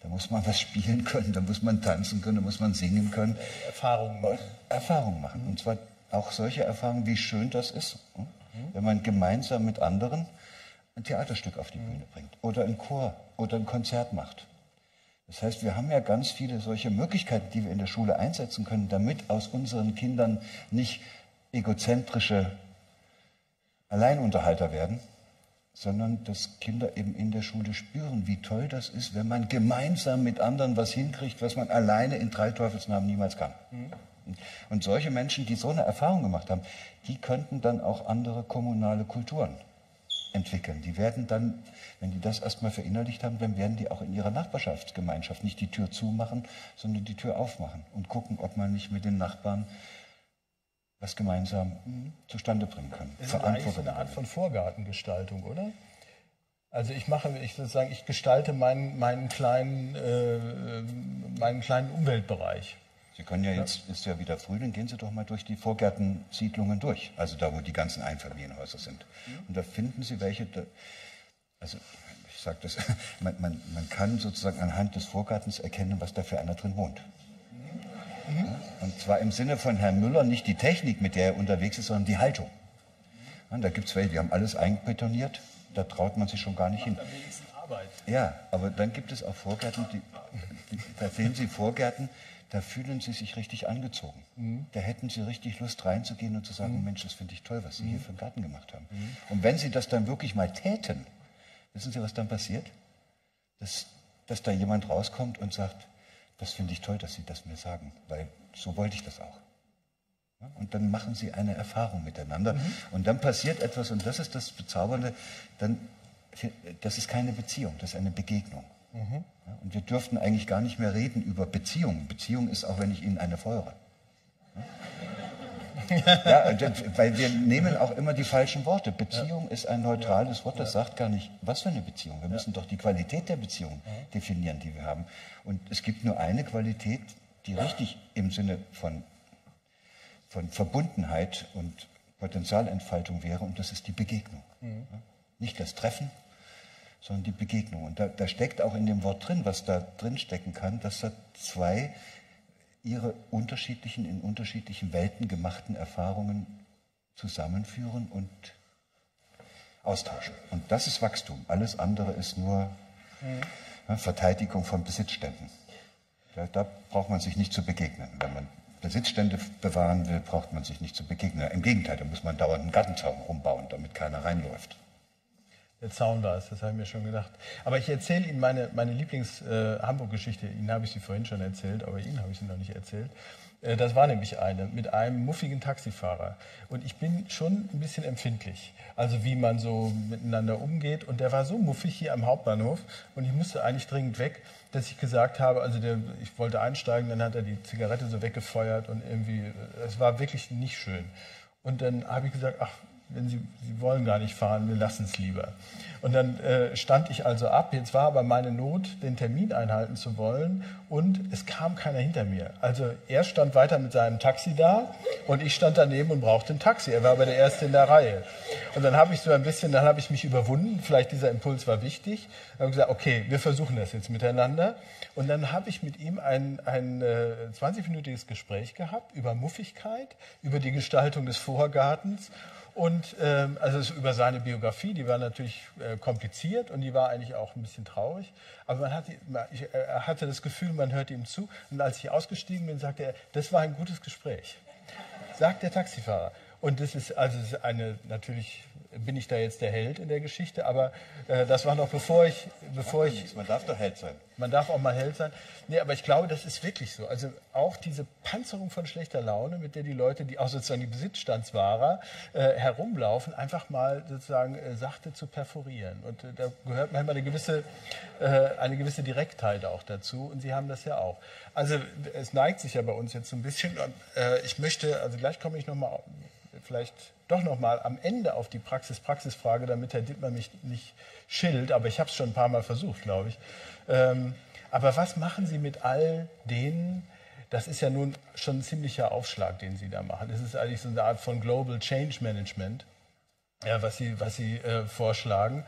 da muss man was spielen können, da muss man tanzen können, da muss man singen können. Erfahrungen machen. Erfahrungen machen. Und zwar auch solche Erfahrungen, wie schön das ist, ne? wenn man gemeinsam mit anderen ein Theaterstück auf die Bühne bringt oder ein Chor oder ein Konzert macht. Das heißt, wir haben ja ganz viele solche Möglichkeiten, die wir in der Schule einsetzen können, damit aus unseren Kindern nicht egozentrische Alleinunterhalter werden, sondern dass Kinder eben in der Schule spüren, wie toll das ist, wenn man gemeinsam mit anderen was hinkriegt, was man alleine in drei Teufelsnamen niemals kann. Und solche Menschen, die so eine Erfahrung gemacht haben, die könnten dann auch andere kommunale Kulturen entwickeln. Die werden dann, wenn die das erstmal verinnerlicht haben, dann werden die auch in ihrer Nachbarschaftsgemeinschaft nicht die Tür zumachen, sondern die Tür aufmachen und gucken, ob man nicht mit den Nachbarn was gemeinsam zustande bringen kann. Das ist eine Art von Vorgartengestaltung, oder? Also ich mache, ich sozusagen, ich gestalte meinen, meinen, kleinen, äh, meinen kleinen Umweltbereich. Sie können ja jetzt, ist ja wieder Frühling, gehen Sie doch mal durch die Vorgärtensiedlungen durch, also da, wo die ganzen Einfamilienhäuser sind. Und da finden Sie welche, da, also ich sage das, man, man, man kann sozusagen anhand des Vorgartens erkennen, was da für einer drin wohnt. Ja, Und zwar im Sinne von Herrn Müller nicht die Technik, mit der er unterwegs ist, sondern die Haltung. Ja, da gibt es welche, die haben alles einbetoniert, da traut man sich schon gar nicht hin. Ja, aber dann gibt es auch Vorgärten, die, die, da sehen Sie Vorgärten, da fühlen Sie sich richtig angezogen. Da hätten Sie richtig Lust reinzugehen und zu sagen, Mensch, das finde ich toll, was Sie hier für einen Garten gemacht haben. Und wenn Sie das dann wirklich mal täten, wissen Sie, was dann passiert? Dass, dass da jemand rauskommt und sagt, das finde ich toll, dass Sie das mir sagen, weil so wollte ich das auch. Und dann machen sie eine Erfahrung miteinander. Und dann passiert etwas, und das ist das Bezaubernde, dann, das ist keine Beziehung, das ist eine Begegnung. Ja, und wir dürften eigentlich gar nicht mehr reden über Beziehung. Beziehung ist auch, wenn ich Ihnen eine feuere. Ja, weil wir nehmen auch immer die falschen Worte. Beziehung ist ein neutrales Wort, das sagt gar nicht, was für eine Beziehung. Wir müssen doch die Qualität der Beziehung definieren, die wir haben. Und es gibt nur eine Qualität, die richtig im Sinne von, von Verbundenheit und Potenzialentfaltung wäre, und das ist die Begegnung. Ja? Nicht das Treffen, sondern die Begegnung. Und da, da steckt auch in dem Wort drin, was da drin stecken kann, dass da zwei ihre unterschiedlichen, in unterschiedlichen Welten gemachten Erfahrungen zusammenführen und austauschen. Und das ist Wachstum. Alles andere ist nur ja, Verteidigung von Besitzständen. Da, da braucht man sich nicht zu begegnen. Wenn man Besitzstände bewahren will, braucht man sich nicht zu begegnen. Im Gegenteil, da muss man dauernd einen Gartenzaun rumbauen, damit keiner reinläuft. Der Zaun war es, das habe ich mir schon gedacht. Aber ich erzähle Ihnen meine, meine Lieblings-Hamburg-Geschichte. Ihnen habe ich sie vorhin schon erzählt, aber Ihnen habe ich sie noch nicht erzählt. Äh, Das war nämlich eine mit einem muffigen Taxifahrer. Und ich bin schon ein bisschen empfindlich. Also wie man so miteinander umgeht. Und der war so muffig hier am Hauptbahnhof. Und ich musste eigentlich dringend weg, dass ich gesagt habe, also der, ich wollte einsteigen, dann hat er die Zigarette so weggefeuert. Und irgendwie, äh, es war wirklich nicht schön. Und dann habe ich gesagt, ach, wenn Sie, Sie wollen gar nicht fahren, wir lassen es lieber. Und dann äh, stand ich also ab. Jetzt war aber meine Not, den Termin einhalten zu wollen. Und es kam keiner hinter mir. Also er stand weiter mit seinem Taxi da und ich stand daneben und brauchte ein Taxi. Er war aber der Erste in der Reihe. Und dann habe ich so ein bisschen, dann habe ich mich überwunden. Vielleicht dieser Impuls war wichtig. Dann habe gesagt, okay, wir versuchen das jetzt miteinander. Und dann habe ich mit ihm ein, ein äh, 20-minütiges Gespräch gehabt über Muffigkeit, über die Gestaltung des Vorgartens und ähm, also über seine Biografie, die war natürlich äh, kompliziert und die war eigentlich auch ein bisschen traurig. Aber man hatte, ich, äh, er hatte das Gefühl, man hörte ihm zu. Und als ich ausgestiegen bin, sagte er, das war ein gutes Gespräch. Sagt der Taxifahrer. Und das ist also eine natürlich bin ich da jetzt der Held in der Geschichte, aber äh, das war noch bevor ich, bevor ich. Man darf doch Held sein. Man darf auch mal Held sein. Nee, aber ich glaube, das ist wirklich so. Also auch diese Panzerung von schlechter Laune, mit der die Leute, die auch sozusagen die Besitzstandswahrer äh, herumlaufen, einfach mal sozusagen äh, sachte zu perforieren. Und äh, da gehört manchmal eine gewisse, äh, eine gewisse Direktheit auch dazu. Und Sie haben das ja auch. Also es neigt sich ja bei uns jetzt so ein bisschen. Und, äh, ich möchte, also gleich komme ich nochmal vielleicht doch nochmal am Ende auf die Praxis-Praxis-Frage, damit Herr Dittmer mich nicht schilt, aber ich habe es schon ein paar Mal versucht, glaube ich. Ähm, aber was machen Sie mit all denen, das ist ja nun schon ein ziemlicher Aufschlag, den Sie da machen. Das ist eigentlich so eine Art von Global Change Management, ja, was Sie, was Sie äh, vorschlagen.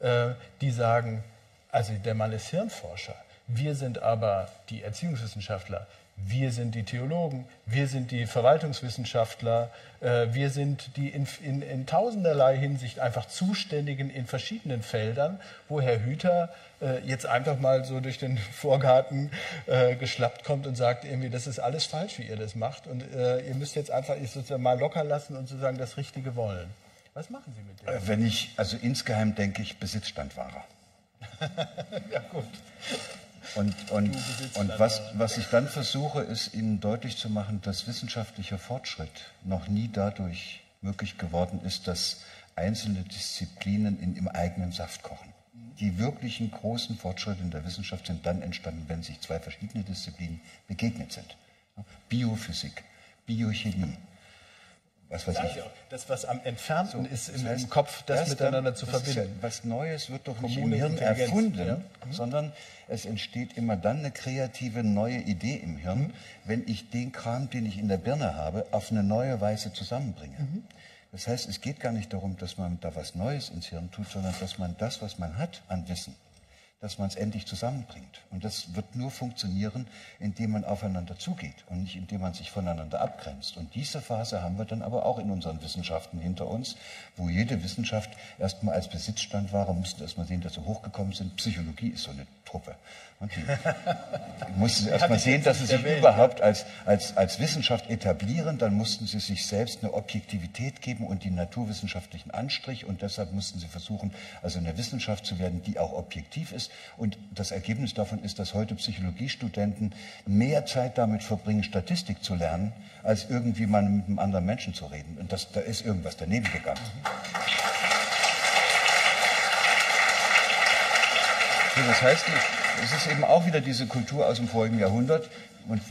Äh, die sagen, also der Mann ist Hirnforscher, wir sind aber die Erziehungswissenschaftler, wir sind die Theologen, wir sind die Verwaltungswissenschaftler, äh, wir sind die in, in, in, tausenderlei Hinsicht einfach Zuständigen in verschiedenen Feldern, wo Herr Hüter äh, jetzt einfach mal so durch den Vorgarten äh, geschlappt kommt und sagt, irgendwie, das ist alles falsch, wie ihr das macht und ihr müsst jetzt einfach sozusagen mal locker lassen und sozusagen das Richtige wollen. Was machen Sie mit dem? Wenn ich, also insgeheim denke ich, Besitzstandwahrer. ja, gut. Und, und, und was, was ich dann versuche, ist Ihnen deutlich zu machen, dass wissenschaftlicher Fortschritt noch nie dadurch möglich geworden ist, dass einzelne Disziplinen in, im eigenen Saft kochen. Die wirklichen großen Fortschritte in der Wissenschaft sind dann entstanden, wenn sich zwei verschiedene Disziplinen begegnet sind. Biophysik, Biochemie, was weiß ich. Das, was am entfernten so, ist im, heißt, Kopf, das miteinander zu verbinden. Ja, was Neues wird doch nicht im Hirn erfunden, ja? mhm. sondern es entsteht immer dann eine kreative neue Idee im Hirn, mhm. wenn ich den Kram, den ich in der Birne habe, auf eine neue Weise zusammenbringe. Mhm. Das heißt, es geht gar nicht darum, dass man da was Neues ins Hirn tut, sondern dass man das, was man hat an Wissen, dass man es endlich zusammenbringt. Und das wird nur funktionieren, indem man aufeinander zugeht und nicht indem man sich voneinander abgrenzt. Und diese Phase haben wir dann aber auch in unseren Wissenschaften hinter uns, wo jede Wissenschaft erstmal als Besitzstand war. Wir mussten erstmal sehen, dass sie hochgekommen sind. Psychologie ist so eine Truppe. Die mussten erstmal sehen, dass sie sich überhaupt als, als, als Wissenschaft etablieren. Dann mussten sie sich selbst eine Objektivität geben und die naturwissenschaftlichen Anstrich. Und deshalb mussten sie versuchen, also eine Wissenschaft zu werden, die auch objektiv ist. Und das Ergebnis davon ist, dass heute Psychologiestudenten mehr Zeit damit verbringen, Statistik zu lernen, als irgendwie mal mit einem anderen Menschen zu reden. Und das, da ist irgendwas daneben gegangen. Das heißt, es ist eben auch wieder diese Kultur aus dem vorigen Jahrhundert. Und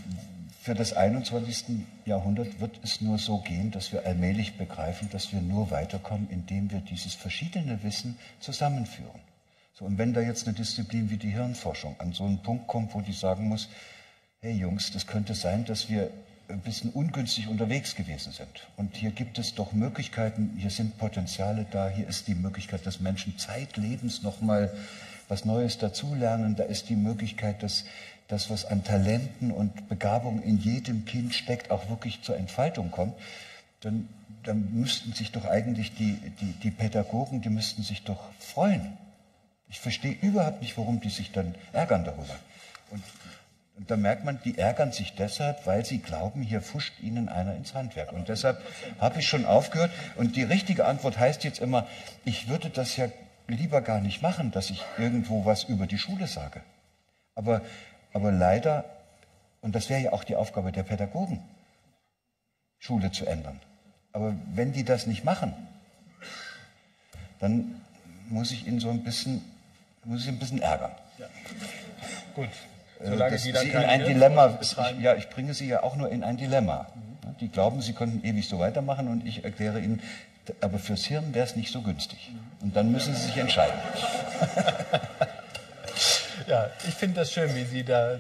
für das 21. Jahrhundert wird es nur so gehen, dass wir allmählich begreifen, dass wir nur weiterkommen, indem wir dieses verschiedene Wissen zusammenführen. So, und wenn da jetzt eine Disziplin wie die Hirnforschung an so einen Punkt kommt, wo die sagen muss, hey Jungs, das könnte sein, dass wir ein bisschen ungünstig unterwegs gewesen sind. Und hier gibt es doch Möglichkeiten, hier sind Potenziale da, hier ist die Möglichkeit, dass Menschen zeitlebens nochmal was Neues dazulernen. Da ist die Möglichkeit, dass das, was an Talenten und Begabungen in jedem Kind steckt, auch wirklich zur Entfaltung kommt. Dann, dann müssten sich doch eigentlich die, die, die Pädagogen, die müssten sich doch freuen. Ich verstehe überhaupt nicht, warum die sich dann ärgern darüber. Und, und da merkt man, die ärgern sich deshalb, weil sie glauben, hier fuscht ihnen einer ins Handwerk. Und deshalb habe ich schon aufgehört. Und die richtige Antwort heißt jetzt immer, ich würde das ja lieber gar nicht machen, dass ich irgendwo was über die Schule sage. Aber, aber leider, und das wäre ja auch die Aufgabe der Pädagogen, Schule zu ändern. Aber wenn die das nicht machen, dann muss ich ihn so ein bisschen, muss ich ein bisschen ärgern. Ja. Gut. Äh, Solange sie dann in ein Dilemma, ich, ja, ich bringe sie ja auch nur in ein Dilemma. Mhm. Die glauben, sie könnten ewig so weitermachen und ich erkläre ihnen, aber fürs Hirn wäre es nicht so günstig. Und dann müssen Sie sich entscheiden. ja, ich finde das schön, wie Sie da,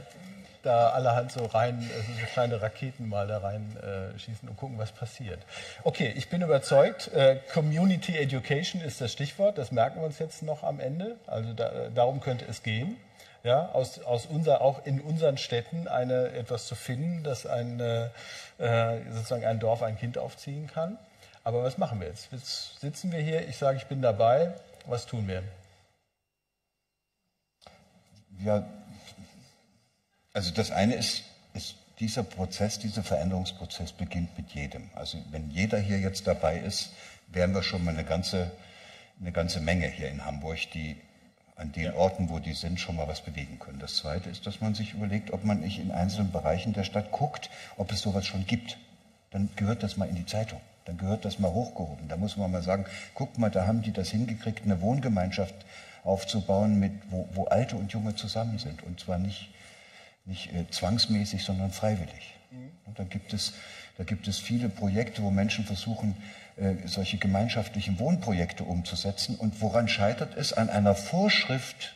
da allerhand so rein, also so kleine Raketen mal da rein äh, schießen und gucken, was passiert. Okay, ich bin überzeugt, äh, Community Education ist das Stichwort, das merken wir uns jetzt noch am Ende. Also da, darum könnte es gehen. Ja, aus, aus unser, auch in unseren Städten eine, etwas zu finden, dass ein, äh, sozusagen ein Dorf ein Kind aufziehen kann. Aber was machen wir jetzt? Jetzt sitzen wir hier, ich sage, ich bin dabei. Was tun wir? Ja, also das eine ist, ist dieser Prozess, dieser Veränderungsprozess beginnt mit jedem. Also wenn jeder hier jetzt dabei ist, wären wir schon mal eine ganze, eine ganze Menge hier in Hamburg, die an den ja. Orten, wo die sind, schon mal was bewegen können. Das Zweite ist, dass man sich überlegt, ob man nicht in einzelnen Bereichen der Stadt guckt, ob es sowas schon gibt. Dann gehört das mal in die Zeitung. Dann gehört das mal hochgehoben. Da muss man mal sagen, guck mal, da haben die das hingekriegt, eine Wohngemeinschaft aufzubauen, mit, wo, wo Alte und Junge zusammen sind. Und zwar nicht, nicht äh, zwangsmäßig, sondern freiwillig. Mhm. Und da gibt, es, da gibt es viele Projekte, wo Menschen versuchen, äh, solche gemeinschaftlichen Wohnprojekte umzusetzen. Und woran scheitert es? An einer Vorschrift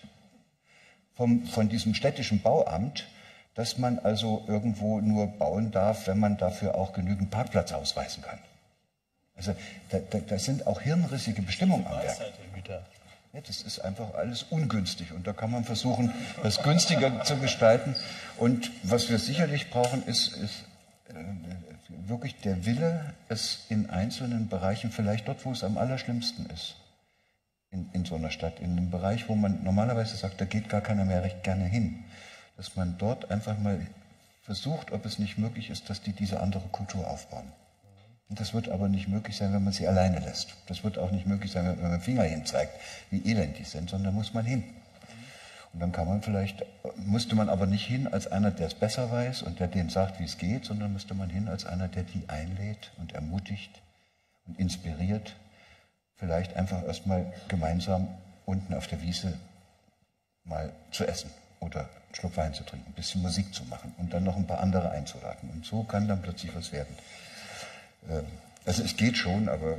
vom, von diesem städtischen Bauamt, dass man also irgendwo nur bauen darf, wenn man dafür auch genügend Parkplatz ausweisen kann. Also da, da, da sind auch hirnrissige Bestimmungen am Werk. Ja, das ist einfach alles ungünstig und da kann man versuchen, das günstiger zu gestalten. Und was wir sicherlich brauchen, ist, ist äh, wirklich der Wille, es in einzelnen Bereichen, vielleicht dort, wo es am allerschlimmsten ist, in, in so einer Stadt, in einem Bereich, wo man normalerweise sagt, da geht gar keiner mehr recht gerne hin, dass man dort einfach mal versucht, ob es nicht möglich ist, dass die diese andere Kultur aufbauen. Das wird aber nicht möglich sein, wenn man sie alleine lässt. Das wird auch nicht möglich sein, wenn man dem Finger hin zeigt, wie elend die sind, sondern da muss man hin. Und dann kann man vielleicht, müsste man aber nicht hin als einer, der es besser weiß und der denen sagt, wie es geht, sondern müsste man hin als einer, der die einlädt und ermutigt und inspiriert, vielleicht einfach erstmal gemeinsam unten auf der Wiese mal zu essen oder einen Schluck Wein zu trinken, ein bisschen Musik zu machen und dann noch ein paar andere einzuladen. Und so kann dann plötzlich was werden. Ähm, also es geht schon, aber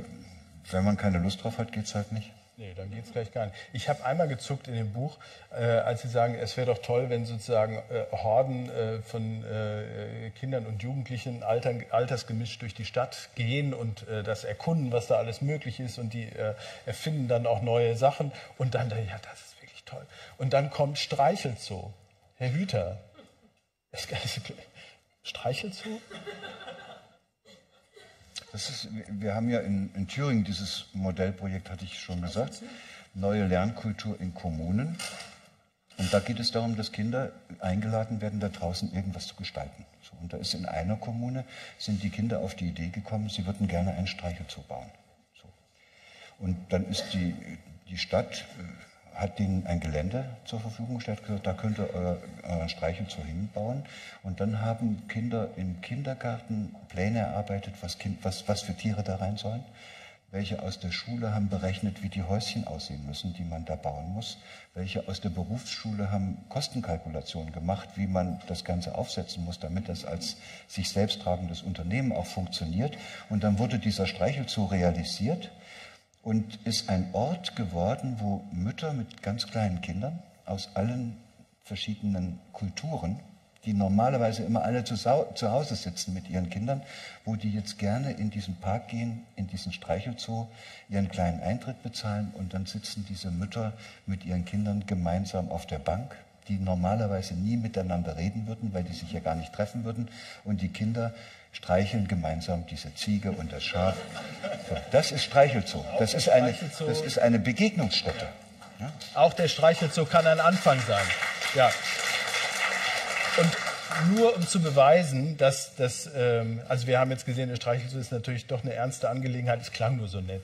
wenn man keine Lust drauf hat, geht es halt nicht. Nee, dann geht es gleich gar nicht. Ich habe einmal gezuckt in dem Buch, äh, als Sie sagen, es wäre doch toll, wenn sozusagen äh, Horden äh, von äh, Kindern und Jugendlichen alter, altersgemischt durch die Stadt gehen und äh, das erkunden, was da alles möglich ist und die äh, erfinden dann auch neue Sachen und dann, ja, das ist wirklich toll. Und dann kommt Streichelzoo. Herr Hüter, Streichelzoo? Ist, wir haben ja in, in, Thüringen dieses Modellprojekt, hatte ich schon gesagt, neue Lernkultur in Kommunen. Und da geht es darum, dass Kinder eingeladen werden, da draußen irgendwas zu gestalten. So, und da ist in einer Kommune, sind die Kinder auf die Idee gekommen, sie würden gerne einen Streichelzoo bauen. So. Und dann ist die, die Stadt äh, hat ihnen ein Gelände zur Verfügung gestellt, gesagt, da könnt ihr euer, euren Streichelzoo hinbauen. Und dann haben Kinder im Kindergarten Pläne erarbeitet, was, kind, was, was für Tiere da rein sollen. Welche aus der Schule haben berechnet, wie die Häuschen aussehen müssen, die man da bauen muss. Welche aus der Berufsschule haben Kostenkalkulationen gemacht, wie man das Ganze aufsetzen muss, damit das als sich selbst tragendes Unternehmen auch funktioniert. Und dann wurde dieser Streichelzoo realisiert und ist ein Ort geworden, wo Mütter mit ganz kleinen Kindern aus allen verschiedenen Kulturen, die normalerweise immer alle zu, zu Hause sitzen mit ihren Kindern, wo die jetzt gerne in diesen Park gehen, in diesen Streichelzoo, ihren kleinen Eintritt bezahlen und dann sitzen diese Mütter mit ihren Kindern gemeinsam auf der Bank, die normalerweise nie miteinander reden würden, weil die sich ja gar nicht treffen würden. Und die Kinder streicheln gemeinsam diese Ziege und das Schaf. So, das ist Streichelzoo. Das ist eine, das ist eine Begegnungsstätte. Ja? Auch der Streichelzoo kann ein Anfang sein. Ja. Und nur um zu beweisen, dass das, ähm, also wir haben jetzt gesehen, der Streichelzoo ist natürlich doch eine ernste Angelegenheit. Es klang nur so nett.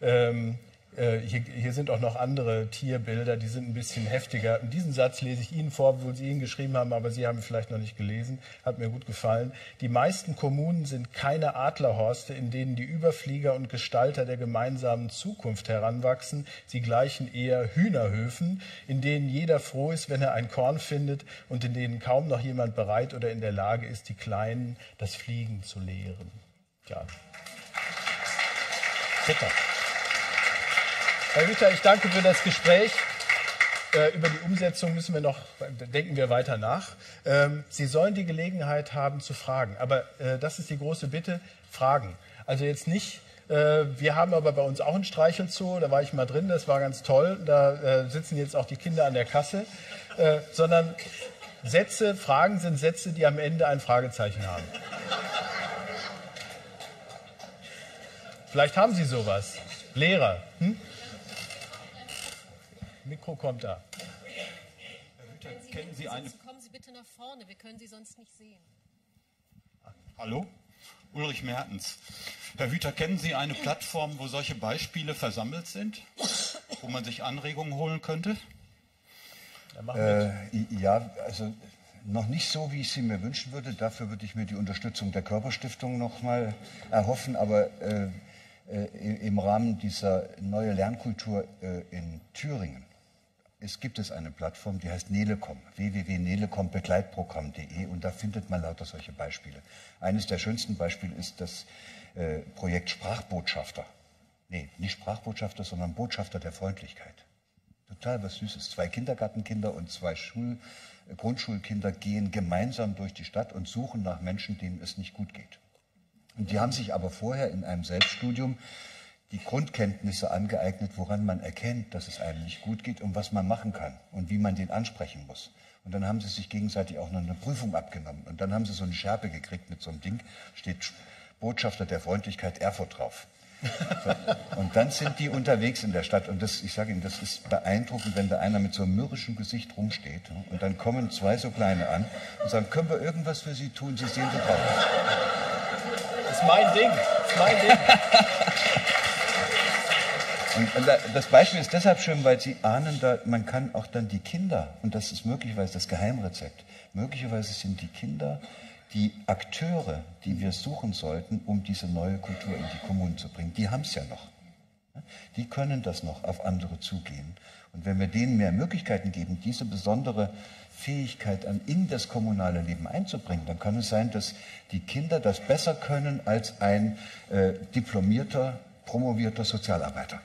Ähm, äh, hier, hier, sind auch noch andere Tierbilder, die sind ein bisschen heftiger. Und diesen Satz lese ich Ihnen vor, obwohl Sie ihn geschrieben haben, aber Sie haben ihn vielleicht noch nicht gelesen. Hat mir gut gefallen. Die meisten Kommunen sind keine Adlerhorste, in denen die Überflieger und Gestalter der gemeinsamen Zukunft heranwachsen. Sie gleichen eher Hühnerhöfen, in denen jeder froh ist, wenn er ein Korn findet und in denen kaum noch jemand bereit oder in der Lage ist, die Kleinen das Fliegen zu lehren. Ja. Bitte. Herr Hüter, ich danke für das Gespräch. Äh, über die Umsetzung müssen wir noch, denken wir weiter nach. Ähm, Sie sollen die Gelegenheit haben zu fragen. Aber äh, das ist die große Bitte, fragen. Also jetzt nicht, äh, wir haben aber bei uns auch ein Streichelzoo, da war ich mal drin, das war ganz toll. Da sitzen jetzt auch die Kinder an der Kasse. Sondern Sätze, Fragen sind Sätze, die am Ende ein Fragezeichen haben. Vielleicht haben Sie sowas. Lehrer. Hm? Mikro kommt da. Sie, kennen Sie eine... Kommen Sie bitte nach vorne, wir können Sie sonst nicht sehen. Hallo? Ulrich Mertens. Herr Hüter, kennen Sie eine Plattform, wo solche Beispiele versammelt sind, wo man sich Anregungen holen könnte? Äh, ja, also noch nicht so, wie ich sie mir wünschen würde. Dafür würde ich mir die Unterstützung der Körperstiftung noch mal erhoffen. Aber äh, äh, im Rahmen dieser neue Lernkultur äh, in Thüringen es gibt es eine Plattform, die heißt Nelecom, www.nelecombegleitprogramm.de und da findet man lauter solche Beispiele. Eines der schönsten Beispiele ist das äh, Projekt Sprachbotschafter. Nee, nicht Sprachbotschafter, sondern Botschafter der Freundlichkeit. Total was Süßes. Zwei Kindergartenkinder und zwei Schul äh, Grundschulkinder gehen gemeinsam durch die Stadt und suchen nach Menschen, denen es nicht gut geht. Und die haben sich aber vorher in einem Selbststudium die Grundkenntnisse angeeignet, woran man erkennt, dass es einem nicht gut geht und was man machen kann und wie man den ansprechen muss. Und dann haben sie sich gegenseitig auch noch eine Prüfung abgenommen. Und dann haben sie so eine Schärpe gekriegt mit so einem Ding, steht Botschafter der Freundlichkeit Erfurt drauf. So. Und dann sind die unterwegs in der Stadt. Und das, ich sage Ihnen, das ist beeindruckend, wenn da einer mit so einem mürrischen Gesicht rumsteht. Und dann kommen zwei so kleine an und sagen, können wir irgendwas für Sie tun? Sie sehen so drauf. Das ist mein Ding. Das ist mein Ding. Und das Beispiel ist deshalb schön, weil Sie ahnen, da, man kann auch dann die Kinder, und das ist möglicherweise das Geheimrezept, möglicherweise sind die Kinder die Akteure, die wir suchen sollten, um diese neue Kultur in die Kommunen zu bringen. Die haben es ja noch. Die können das noch auf andere zugehen. Und wenn wir denen mehr Möglichkeiten geben, diese besondere Fähigkeit an, in das kommunale Leben einzubringen, dann kann es sein, dass die Kinder das besser können als ein äh, diplomierter, promovierter Sozialarbeiter.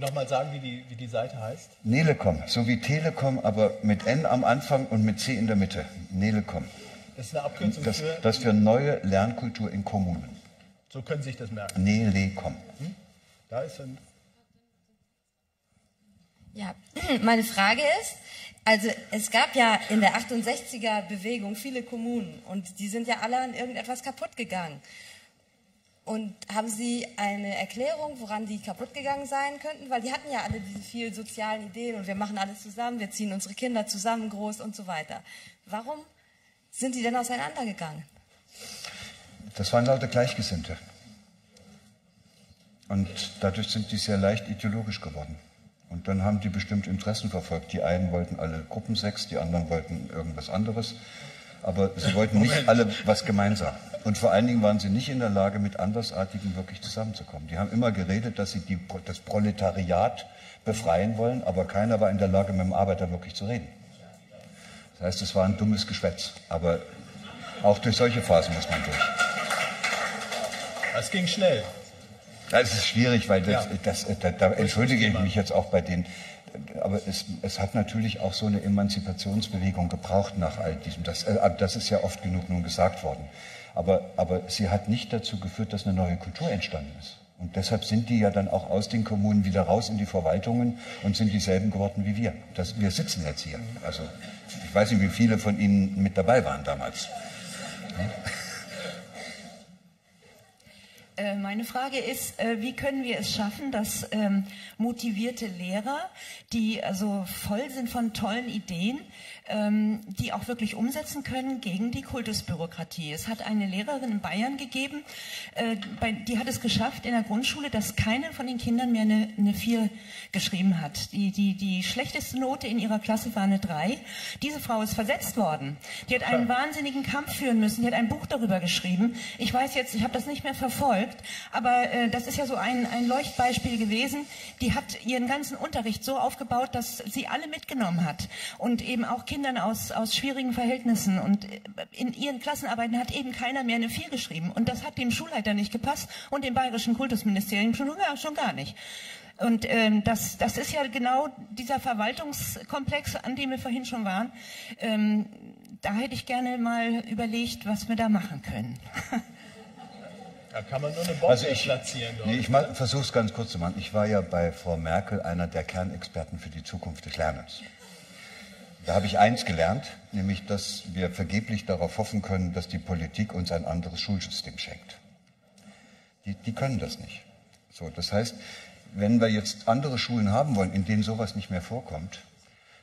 Nochmal sagen, wie die, wie die Seite heißt? Nelecom, so wie Telekom, aber mit N am Anfang und mit C in der Mitte. Nelecom. Das ist eine Abkürzung das, für? Das für neue Lernkultur in Kommunen. So können Sie sich das merken. Nelecom. Hm? Da ist ein. Ja, meine Frage ist, also es gab ja in der 68er Bewegung viele Kommunen und die sind ja alle an irgendetwas kaputt gegangen. Und haben Sie eine Erklärung, woran die kaputt gegangen sein könnten? Weil die hatten ja alle diese vielen sozialen Ideen und wir machen alles zusammen, wir ziehen unsere Kinder zusammen groß und so weiter. Warum sind die denn auseinandergegangen? Das waren lauter Gleichgesinnte. Und dadurch sind die sehr leicht ideologisch geworden. Und dann haben die bestimmte Interessen verfolgt. Die einen wollten alle Gruppensex, die anderen wollten irgendwas anderes. Aber sie wollten nicht alle was gemeinsam. Und vor allen Dingen waren sie nicht in der Lage, mit Andersartigen wirklich zusammenzukommen. Die haben immer geredet, dass sie die, das Proletariat befreien wollen, aber keiner war in der Lage, mit dem Arbeiter wirklich zu reden. Das heißt, es war ein dummes Geschwätz. Aber auch durch solche Phasen muss man durch. Es ging schnell. Das ist schwierig, weil das, ja. das, da, da entschuldige ich mich jetzt auch bei den aber es, es, hat natürlich auch so eine Emanzipationsbewegung gebraucht nach all diesem. Das, äh, das ist ja oft genug nun gesagt worden. Aber, aber sie hat nicht dazu geführt, dass eine neue Kultur entstanden ist. Und deshalb sind die ja dann auch aus den Kommunen wieder raus in die Verwaltungen und sind dieselben geworden wie wir. Das, wir sitzen jetzt hier. Also ich weiß nicht, wie viele von Ihnen mit dabei waren damals. Ja? Äh, meine Frage ist, äh, wie können wir es schaffen, dass ähm, motivierte Lehrer, die also voll sind von tollen Ideen, ähm, die auch wirklich umsetzen können gegen die Kultusbürokratie. Es hat eine Lehrerin in Bayern gegeben, äh, die hat es geschafft in der Grundschule, dass keine von den Kindern mehr eine, eine 4 geschrieben hat. Die, die, die schlechteste Note in ihrer Klasse war eine 3. Diese Frau ist versetzt worden. Die hat einen wahnsinnigen Kampf führen müssen. Die hat ein Buch darüber geschrieben. Ich weiß jetzt, ich habe das nicht mehr verfolgt. Aber äh, das ist ja so ein, ein Leuchtbeispiel gewesen. Die hat ihren ganzen Unterricht so aufgebaut, dass sie alle mitgenommen hat. Und eben auch Kindern aus, aus schwierigen Verhältnissen. Und in ihren Klassenarbeiten hat eben keiner mehr eine 4 geschrieben. Und das hat dem Schulleiter nicht gepasst und dem bayerischen Kultusministerium schon, ja, schon gar nicht. Und ähm, das, das ist ja genau dieser Verwaltungskomplex, an dem wir vorhin schon waren. Ähm, da hätte ich gerne mal überlegt, was wir da machen können. Da kann man nur eine Bombe Also ich, platzieren. nee, ich versuche es ganz kurz zu machen. Ich war ja bei Frau Merkel einer der Kernexperten für die Zukunft des Lernens. Da habe ich eins gelernt, nämlich, dass wir vergeblich darauf hoffen können, dass die Politik uns ein anderes Schulsystem schenkt. Die, die können das nicht. So, das heißt, wenn wir jetzt andere Schulen haben wollen, in denen sowas nicht mehr vorkommt,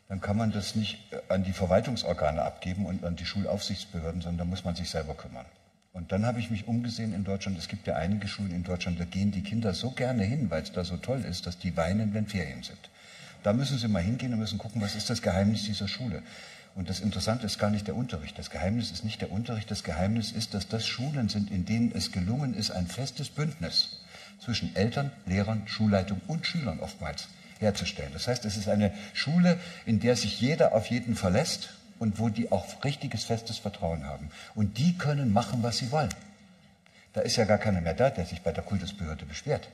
dann kann man das nicht äh, an die Verwaltungsorgane abgeben und an die Schulaufsichtsbehörden, sondern da muss man sich selber kümmern. Und dann habe ich mich umgesehen in Deutschland. Es gibt ja einige Schulen in Deutschland, da gehen die Kinder so gerne hin, weil es da so toll ist, dass die weinen, wenn Ferien sind. Da müssen sie mal hingehen und müssen gucken, was ist das Geheimnis dieser Schule. Und das Interessante ist gar nicht der Unterricht. Das Geheimnis ist nicht der Unterricht. Das Geheimnis ist, dass das Schulen sind, in denen es gelungen ist, ein festes Bündnis zwischen Eltern, Lehrern, Schulleitung und Schülern oftmals herzustellen. Das heißt, es ist eine Schule, in der sich jeder auf jeden verlässt und wo die auch richtiges, festes Vertrauen haben. Und die können machen, was sie wollen. Da ist ja gar keiner mehr da, der sich bei der Kultusbehörde beschwert.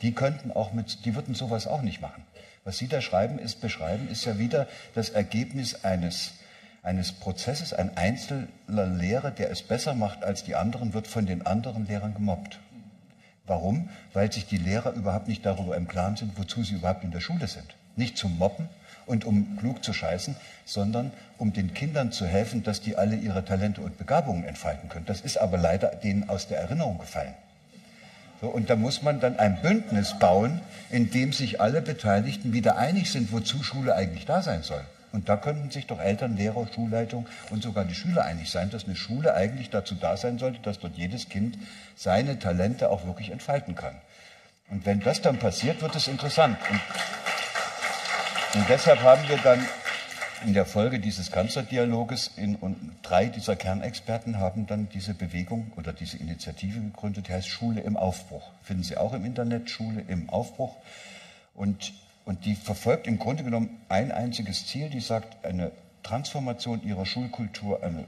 Die könnten auch mit, die würden sowas auch nicht machen. Was Sie da schreiben, ist, beschreiben, ist ja wieder das Ergebnis eines, eines Prozesses. Ein einzelner Lehrer, der es besser macht als die anderen, wird von den anderen Lehrern gemobbt. Warum? Weil sich die Lehrer überhaupt nicht darüber im Klaren sind, wozu sie überhaupt in der Schule sind. Nicht zum Mobben, und um klug zu scheißen, sondern um den Kindern zu helfen, dass die alle ihre Talente und Begabungen entfalten können. Das ist aber leider denen aus der Erinnerung gefallen. Und da muss man dann ein Bündnis bauen, in dem sich alle Beteiligten wieder einig sind, wozu Schule eigentlich da sein soll. Und da könnten sich doch Eltern, Lehrer, Schulleitung und sogar die Schüler einig sein, dass eine Schule eigentlich dazu da sein sollte, dass dort jedes Kind seine Talente auch wirklich entfalten kann. Und wenn das dann passiert, wird es interessant. Und und deshalb haben wir dann in der Folge dieses Kanzlerdialoges in, und drei dieser Kernexperten haben dann diese Bewegung oder diese Initiative gegründet, die heißt Schule im Aufbruch. Finden Sie auch im Internet, Schule im Aufbruch. Und, und die verfolgt im Grunde genommen ein einziges Ziel, die sagt, eine Transformation ihrer Schulkultur, eine,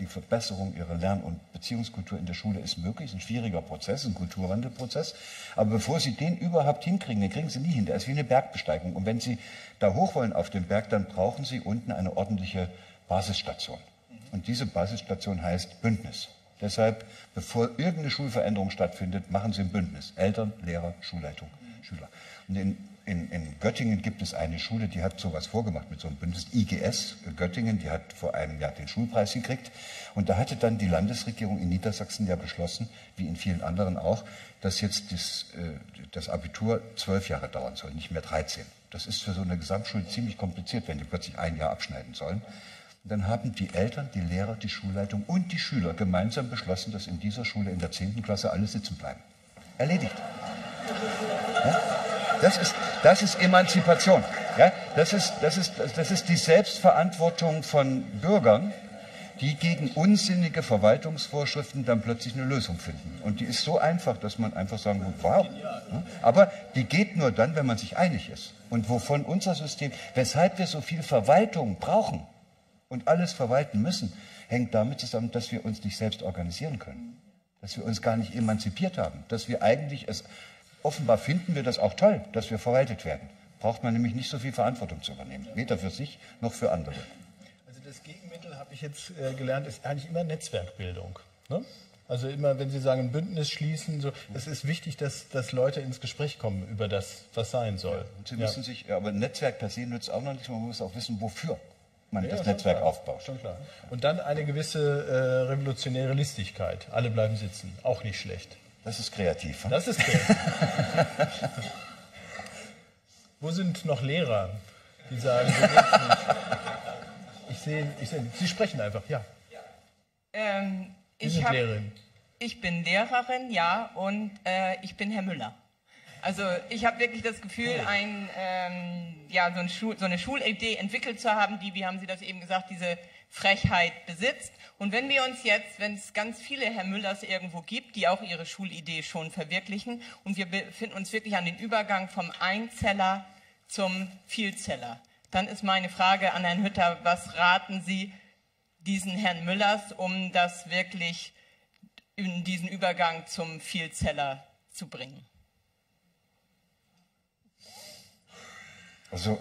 die Verbesserung ihrer Lern- und Beziehungskultur in der Schule ist möglich. ist ein schwieriger Prozess, ein Kulturwandelprozess. Aber bevor Sie den überhaupt hinkriegen, den kriegen Sie nie hin. Der ist wie eine Bergbesteigung. Und wenn Sie da hoch wollen auf den Berg, dann brauchen Sie unten eine ordentliche Basisstation. Und diese Basisstation heißt Bündnis. Deshalb, bevor irgendeine Schulveränderung stattfindet, machen Sie ein Bündnis. Eltern, Lehrer, Schulleitung, Schüler. Und in in, in, Göttingen gibt es eine Schule, die hat sowas vorgemacht mit so einem Bündnis IGS Göttingen, die hat vor einem Jahr den Schulpreis gekriegt. Und da hatte dann die Landesregierung in Niedersachsen ja beschlossen, wie in vielen anderen auch, dass jetzt das, äh, das Abitur zwölf Jahre dauern soll, nicht mehr 13. Das ist für so eine Gesamtschule ziemlich kompliziert, wenn die plötzlich ein Jahr abschneiden sollen. Und dann haben die Eltern, die Lehrer, die Schulleitung und die Schüler gemeinsam beschlossen, dass in dieser Schule in der 10. Klasse alle sitzen bleiben. Erledigt. Ja? Das ist, das ist Emanzipation. Ja? Das, ist, das, ist, das ist die Selbstverantwortung von Bürgern, die gegen unsinnige Verwaltungsvorschriften dann plötzlich eine Lösung finden. Und die ist so einfach, dass man einfach sagen muss, wow. Aber die geht nur dann, wenn man sich einig ist. Und wovon unser System, weshalb wir so viel Verwaltung brauchen und alles verwalten müssen, hängt damit zusammen, dass wir uns nicht selbst organisieren können. Dass wir uns gar nicht emanzipiert haben. Dass wir eigentlich es Offenbar finden wir das auch toll, dass wir verwaltet werden. Braucht man nämlich nicht so viel Verantwortung zu übernehmen, weder für sich noch für andere. Also das Gegenmittel, habe ich jetzt äh, gelernt, ist eigentlich immer Netzwerkbildung. Ne? Also immer, wenn Sie sagen, ein Bündnis schließen, so, es ist wichtig, dass, dass Leute ins Gespräch kommen über das, was sein soll. Ja, Sie müssen ja. sich, aber ein Netzwerk per se nützt auch noch nicht, man muss auch wissen, wofür man ja, das Netzwerk klar, aufbaut. Schon klar. Und dann eine gewisse äh, revolutionäre Listigkeit. Alle bleiben sitzen, auch nicht schlecht. Das ist kreativ. Hm? Das ist kreativ. Wo sind noch Lehrer, die sagen, ich sehe, ich sehe, Sie sprechen einfach, ja. Ähm, ich, hab, ich bin Lehrerin, ja, und äh, ich bin Herr Müller. Also ich habe wirklich das Gefühl, ein, ähm, ja, so, ein so, eine Schulidee entwickelt zu haben, die, wie haben Sie das eben gesagt, diese Frechheit besitzt. Und wenn wir uns jetzt, wenn es ganz viele Herr Müllers irgendwo gibt, die auch ihre Schulidee schon verwirklichen, und wir befinden uns wirklich an den Übergang vom Einzeller zum Vielzeller, dann ist meine Frage an Herrn Hütter, was raten Sie diesen Herrn Müllers, um das wirklich in diesen Übergang zum Vielzeller zu bringen? Also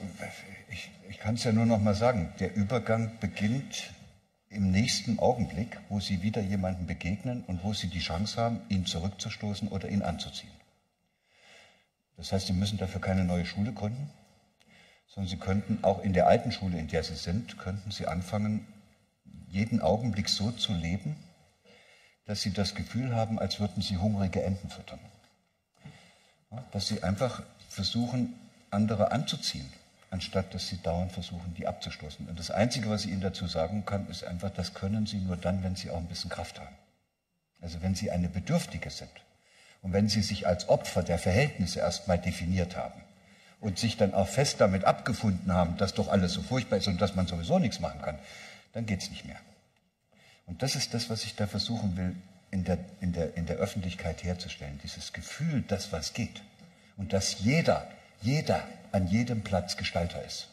ich, ich kann es ja nur noch mal sagen, der Übergang beginnt im nächsten Augenblick, wo Sie wieder jemandem begegnen und wo Sie die Chance haben, ihn zurückzustoßen oder ihn anzuziehen. Das heißt, Sie müssen dafür keine neue Schule gründen, sondern Sie könnten auch in der alten Schule, in der Sie sind, könnten Sie anfangen, jeden Augenblick so zu leben, dass Sie das Gefühl haben, als würden Sie hungrige Enten füttern. Dass Sie einfach versuchen, andere anzuziehen, anstatt dass Sie dauernd versuchen, die abzustoßen. Und das Einzige, was ich Ihnen dazu sagen kann, ist einfach, das können Sie nur dann, wenn Sie auch ein bisschen Kraft haben. Also wenn Sie eine Bedürftige sind und wenn Sie sich als Opfer der Verhältnisse erstmal definiert haben und sich dann auch fest damit abgefunden haben, dass doch alles so furchtbar ist und dass man sowieso nichts machen kann, dann geht es nicht mehr. Und das ist das, was ich da versuchen will, in der, in, der, in der Öffentlichkeit herzustellen. Dieses Gefühl, dass was geht. Und dass jeder, jeder an jedem Platz Gestalter ist.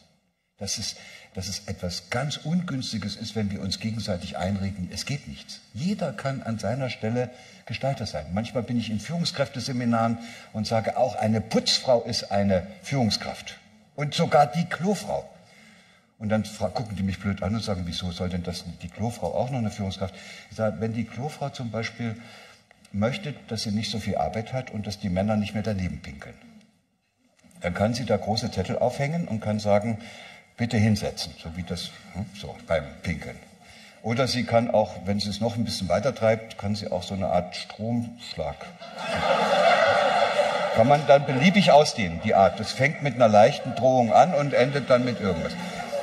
Dass es, dass es etwas ganz Ungünstiges ist, wenn wir uns gegenseitig einreden, es geht nichts. Jeder kann an seiner Stelle Gestalter sein. Manchmal bin ich in Führungskräfteseminaren und sage, auch eine Putzfrau ist eine Führungskraft. Und sogar die Klofrau. Und dann gucken die mich blöd an und sagen, wieso soll denn das die Klofrau auch noch eine Führungskraft? Ich sage, wenn die Klofrau zum Beispiel möchte, dass sie nicht so viel Arbeit hat und dass die Männer nicht mehr daneben pinkeln, dann kann sie da große Zettel aufhängen und kann sagen, bitte hinsetzen, so wie das hm, so beim Pinkeln. Oder sie kann auch, wenn sie es noch ein bisschen weiter treibt, kann sie auch so eine Art Stromschlag. kann man dann beliebig ausdehnen, die Art. Das fängt mit einer leichten Drohung an und endet dann mit irgendwas.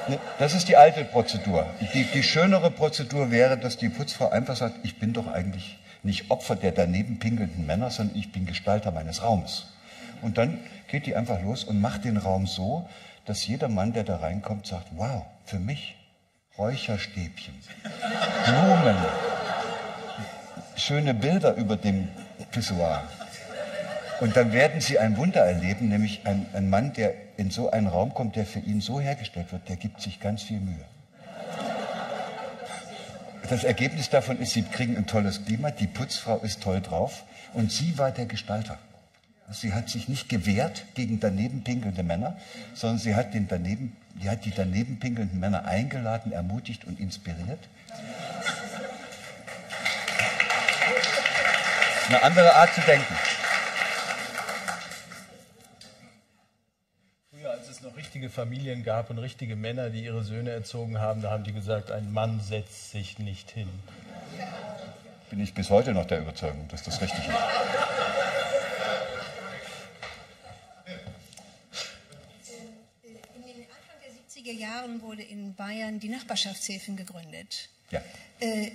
Ne, das ist die alte Prozedur. Die, die schönere Prozedur wäre, dass die Putzfrau einfach sagt, ich bin doch eigentlich nicht Opfer der daneben pinkelnden Männer, sondern ich bin Gestalter meines Raums. Und dann geht die einfach los und macht den Raum so, dass jeder Mann, der da reinkommt, sagt, wow, für mich Räucherstäbchen, Blumen, schöne Bilder über dem Pissoir. Und dann werden sie ein Wunder erleben, nämlich ein, ein Mann, der in so einen Raum kommt, der für ihn so hergestellt wird, der gibt sich ganz viel Mühe. Das Ergebnis davon ist, sie kriegen ein tolles Klima, die Putzfrau ist toll drauf und sie war der Gestalter. Sie hat sich nicht gewehrt gegen daneben pinkelnde Männer, sondern sie hat, den daneben, die, hat die daneben pinkelnden Männer eingeladen, ermutigt und inspiriert. Eine andere Art zu denken. richtige Familien gab und richtige Männer, die ihre Söhne erzogen haben, da haben die gesagt, ein Mann setzt sich nicht hin. Bin ich bis heute noch der Überzeugung, dass das richtig ist. In den Anfang der 70er Jahren wurde in Bayern die Nachbarschaftshilfen gegründet. Ja. Äh,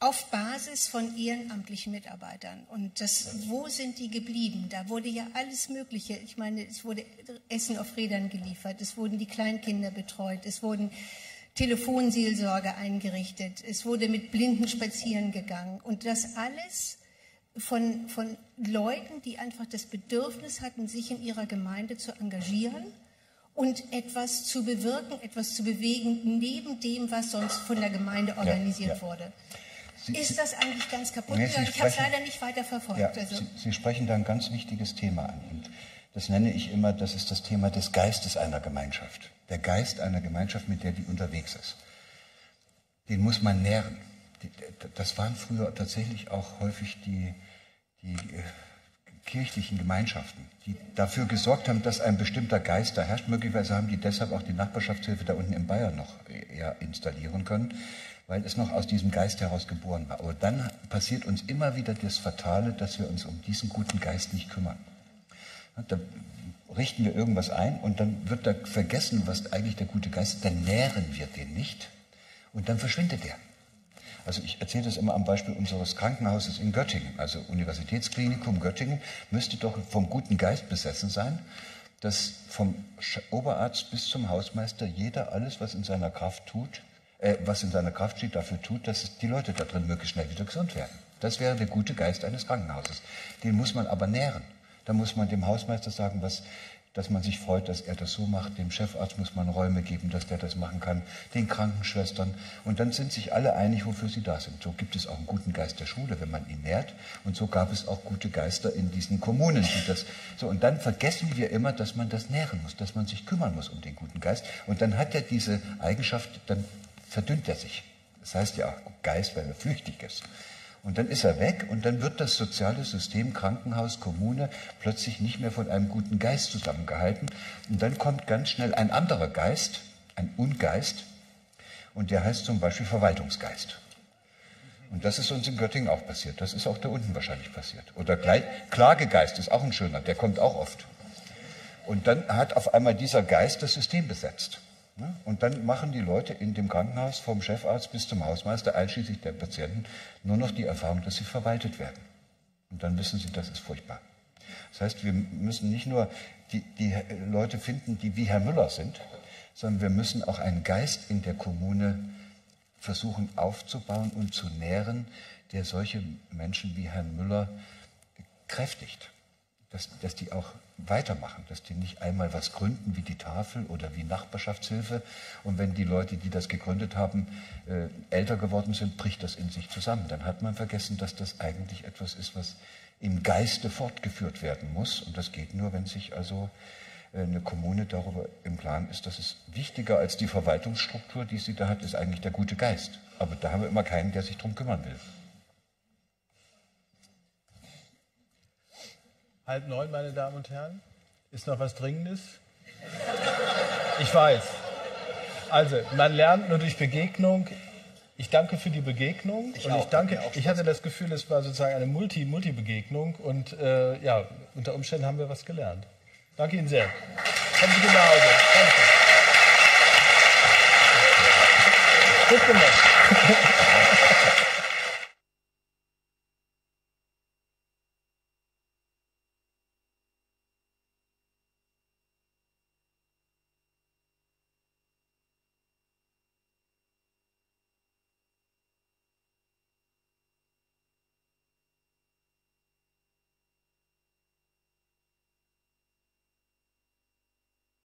auf Basis von ehrenamtlichen Mitarbeitern. Und das, wo sind die geblieben? Da wurde ja alles Mögliche. Ich meine, es wurde Essen auf Rädern geliefert, es wurden die Kleinkinder betreut, es wurden Telefonseelsorge eingerichtet, es wurde mit Blinden spazieren gegangen. Und das alles von, von Leuten, die einfach das Bedürfnis hatten, sich in ihrer Gemeinde zu engagieren und etwas zu bewirken, etwas zu bewegen, neben dem, was sonst von der Gemeinde organisiert ja, ja. wurde. Sie, ist das eigentlich ganz kaputt nee, gegangen? Ich habe es leider nicht weiter verfolgt. Ja, also. Sie, Sie, sprechen da ein ganz wichtiges Thema an. Und das nenne ich immer, das ist das Thema des Geistes einer Gemeinschaft. Der Geist einer Gemeinschaft, mit der die unterwegs ist. Den muss man nähren. Das waren früher tatsächlich auch häufig die, die äh, kirchlichen Gemeinschaften, die dafür gesorgt haben, dass ein bestimmter Geist da herrscht. Möglicherweise haben die deshalb auch die Nachbarschaftshilfe da unten in Bayern noch eher installieren können weil es noch aus diesem Geist heraus geboren war. Aber dann passiert uns immer wieder das Fatale, dass wir uns um diesen guten Geist nicht kümmern. Da richten wir irgendwas ein und dann wird da vergessen, was eigentlich der gute Geist ist. Dann nähren wir den nicht und dann verschwindet er. Also ich erzähle das immer am Beispiel unseres Krankenhauses in Göttingen. Also Universitätsklinikum Göttingen müsste doch vom guten Geist besessen sein, dass vom Oberarzt bis zum Hausmeister jeder alles, was in seiner Kraft tut, äh, was in seiner Kraft steht, dafür tut, dass die Leute da drin möglichst schnell wieder gesund werden. Das wäre der gute Geist eines Krankenhauses. Den muss man aber nähren. Da muss man dem Hausmeister sagen, was, dass man sich freut, dass er das so macht. Dem Chefarzt muss man Räume geben, dass der das machen kann. Den Krankenschwestern. Und dann sind sich alle einig, wofür sie da sind. So gibt es auch einen guten Geist der Schule, wenn man ihn nährt. Und so gab es auch gute Geister in diesen Kommunen, die das, so. Und dann vergessen wir immer, dass man das nähren muss, dass man sich kümmern muss um den guten Geist. Und dann hat er diese Eigenschaft, dann verdünnt er sich. Das heißt ja auch Geist, weil er flüchtig ist. Und dann ist er weg und dann wird das soziale System Krankenhaus, Kommune plötzlich nicht mehr von einem guten Geist zusammengehalten. Und dann kommt ganz schnell ein anderer Geist, ein Ungeist, und der heißt zum Beispiel Verwaltungsgeist. Und das ist uns in Göttingen auch passiert. Das ist auch da unten wahrscheinlich passiert. Oder Klagegeist ist auch ein schöner, der kommt auch oft. Und dann hat auf einmal dieser Geist das System besetzt. Ne? Und dann machen die Leute in dem Krankenhaus vom Chefarzt bis zum Hausmeister, einschließlich der Patienten, nur noch die Erfahrung, dass sie verwaltet werden. Und dann wissen sie, das ist furchtbar. Das heißt, wir müssen nicht nur die, die Leute finden, die wie Herr Müller sind, sondern wir müssen auch einen Geist in der Kommune versuchen aufzubauen und zu nähren, der solche Menschen wie Herrn Müller kräftigt dass, dass die auch weitermachen, dass die nicht einmal was gründen wie die Tafel oder wie Nachbarschaftshilfe und wenn die Leute, die das gegründet haben, äh, älter geworden sind, bricht das in sich zusammen. Dann hat man vergessen, dass das eigentlich etwas ist, was im Geiste fortgeführt werden muss und das geht nur, wenn sich also äh, eine Kommune darüber im Klaren ist, dass es wichtiger als die Verwaltungsstruktur, die sie da hat, ist eigentlich der gute Geist. Aber da haben wir immer keinen, der sich darum kümmern will. Halb neun, meine Damen und Herren. Ist noch was Dringendes? Ich weiß. Also, man lernt nur durch Begegnung. Ich danke für die Begegnung ich und auch, ich danke. Ich hatte das Gefühl, es war sozusagen eine Multi-Multi-Begegnung und äh, ja, unter Umständen haben wir was gelernt. Danke Ihnen sehr. Kommen Sie gut nach Hause. Danke. Gut gemacht.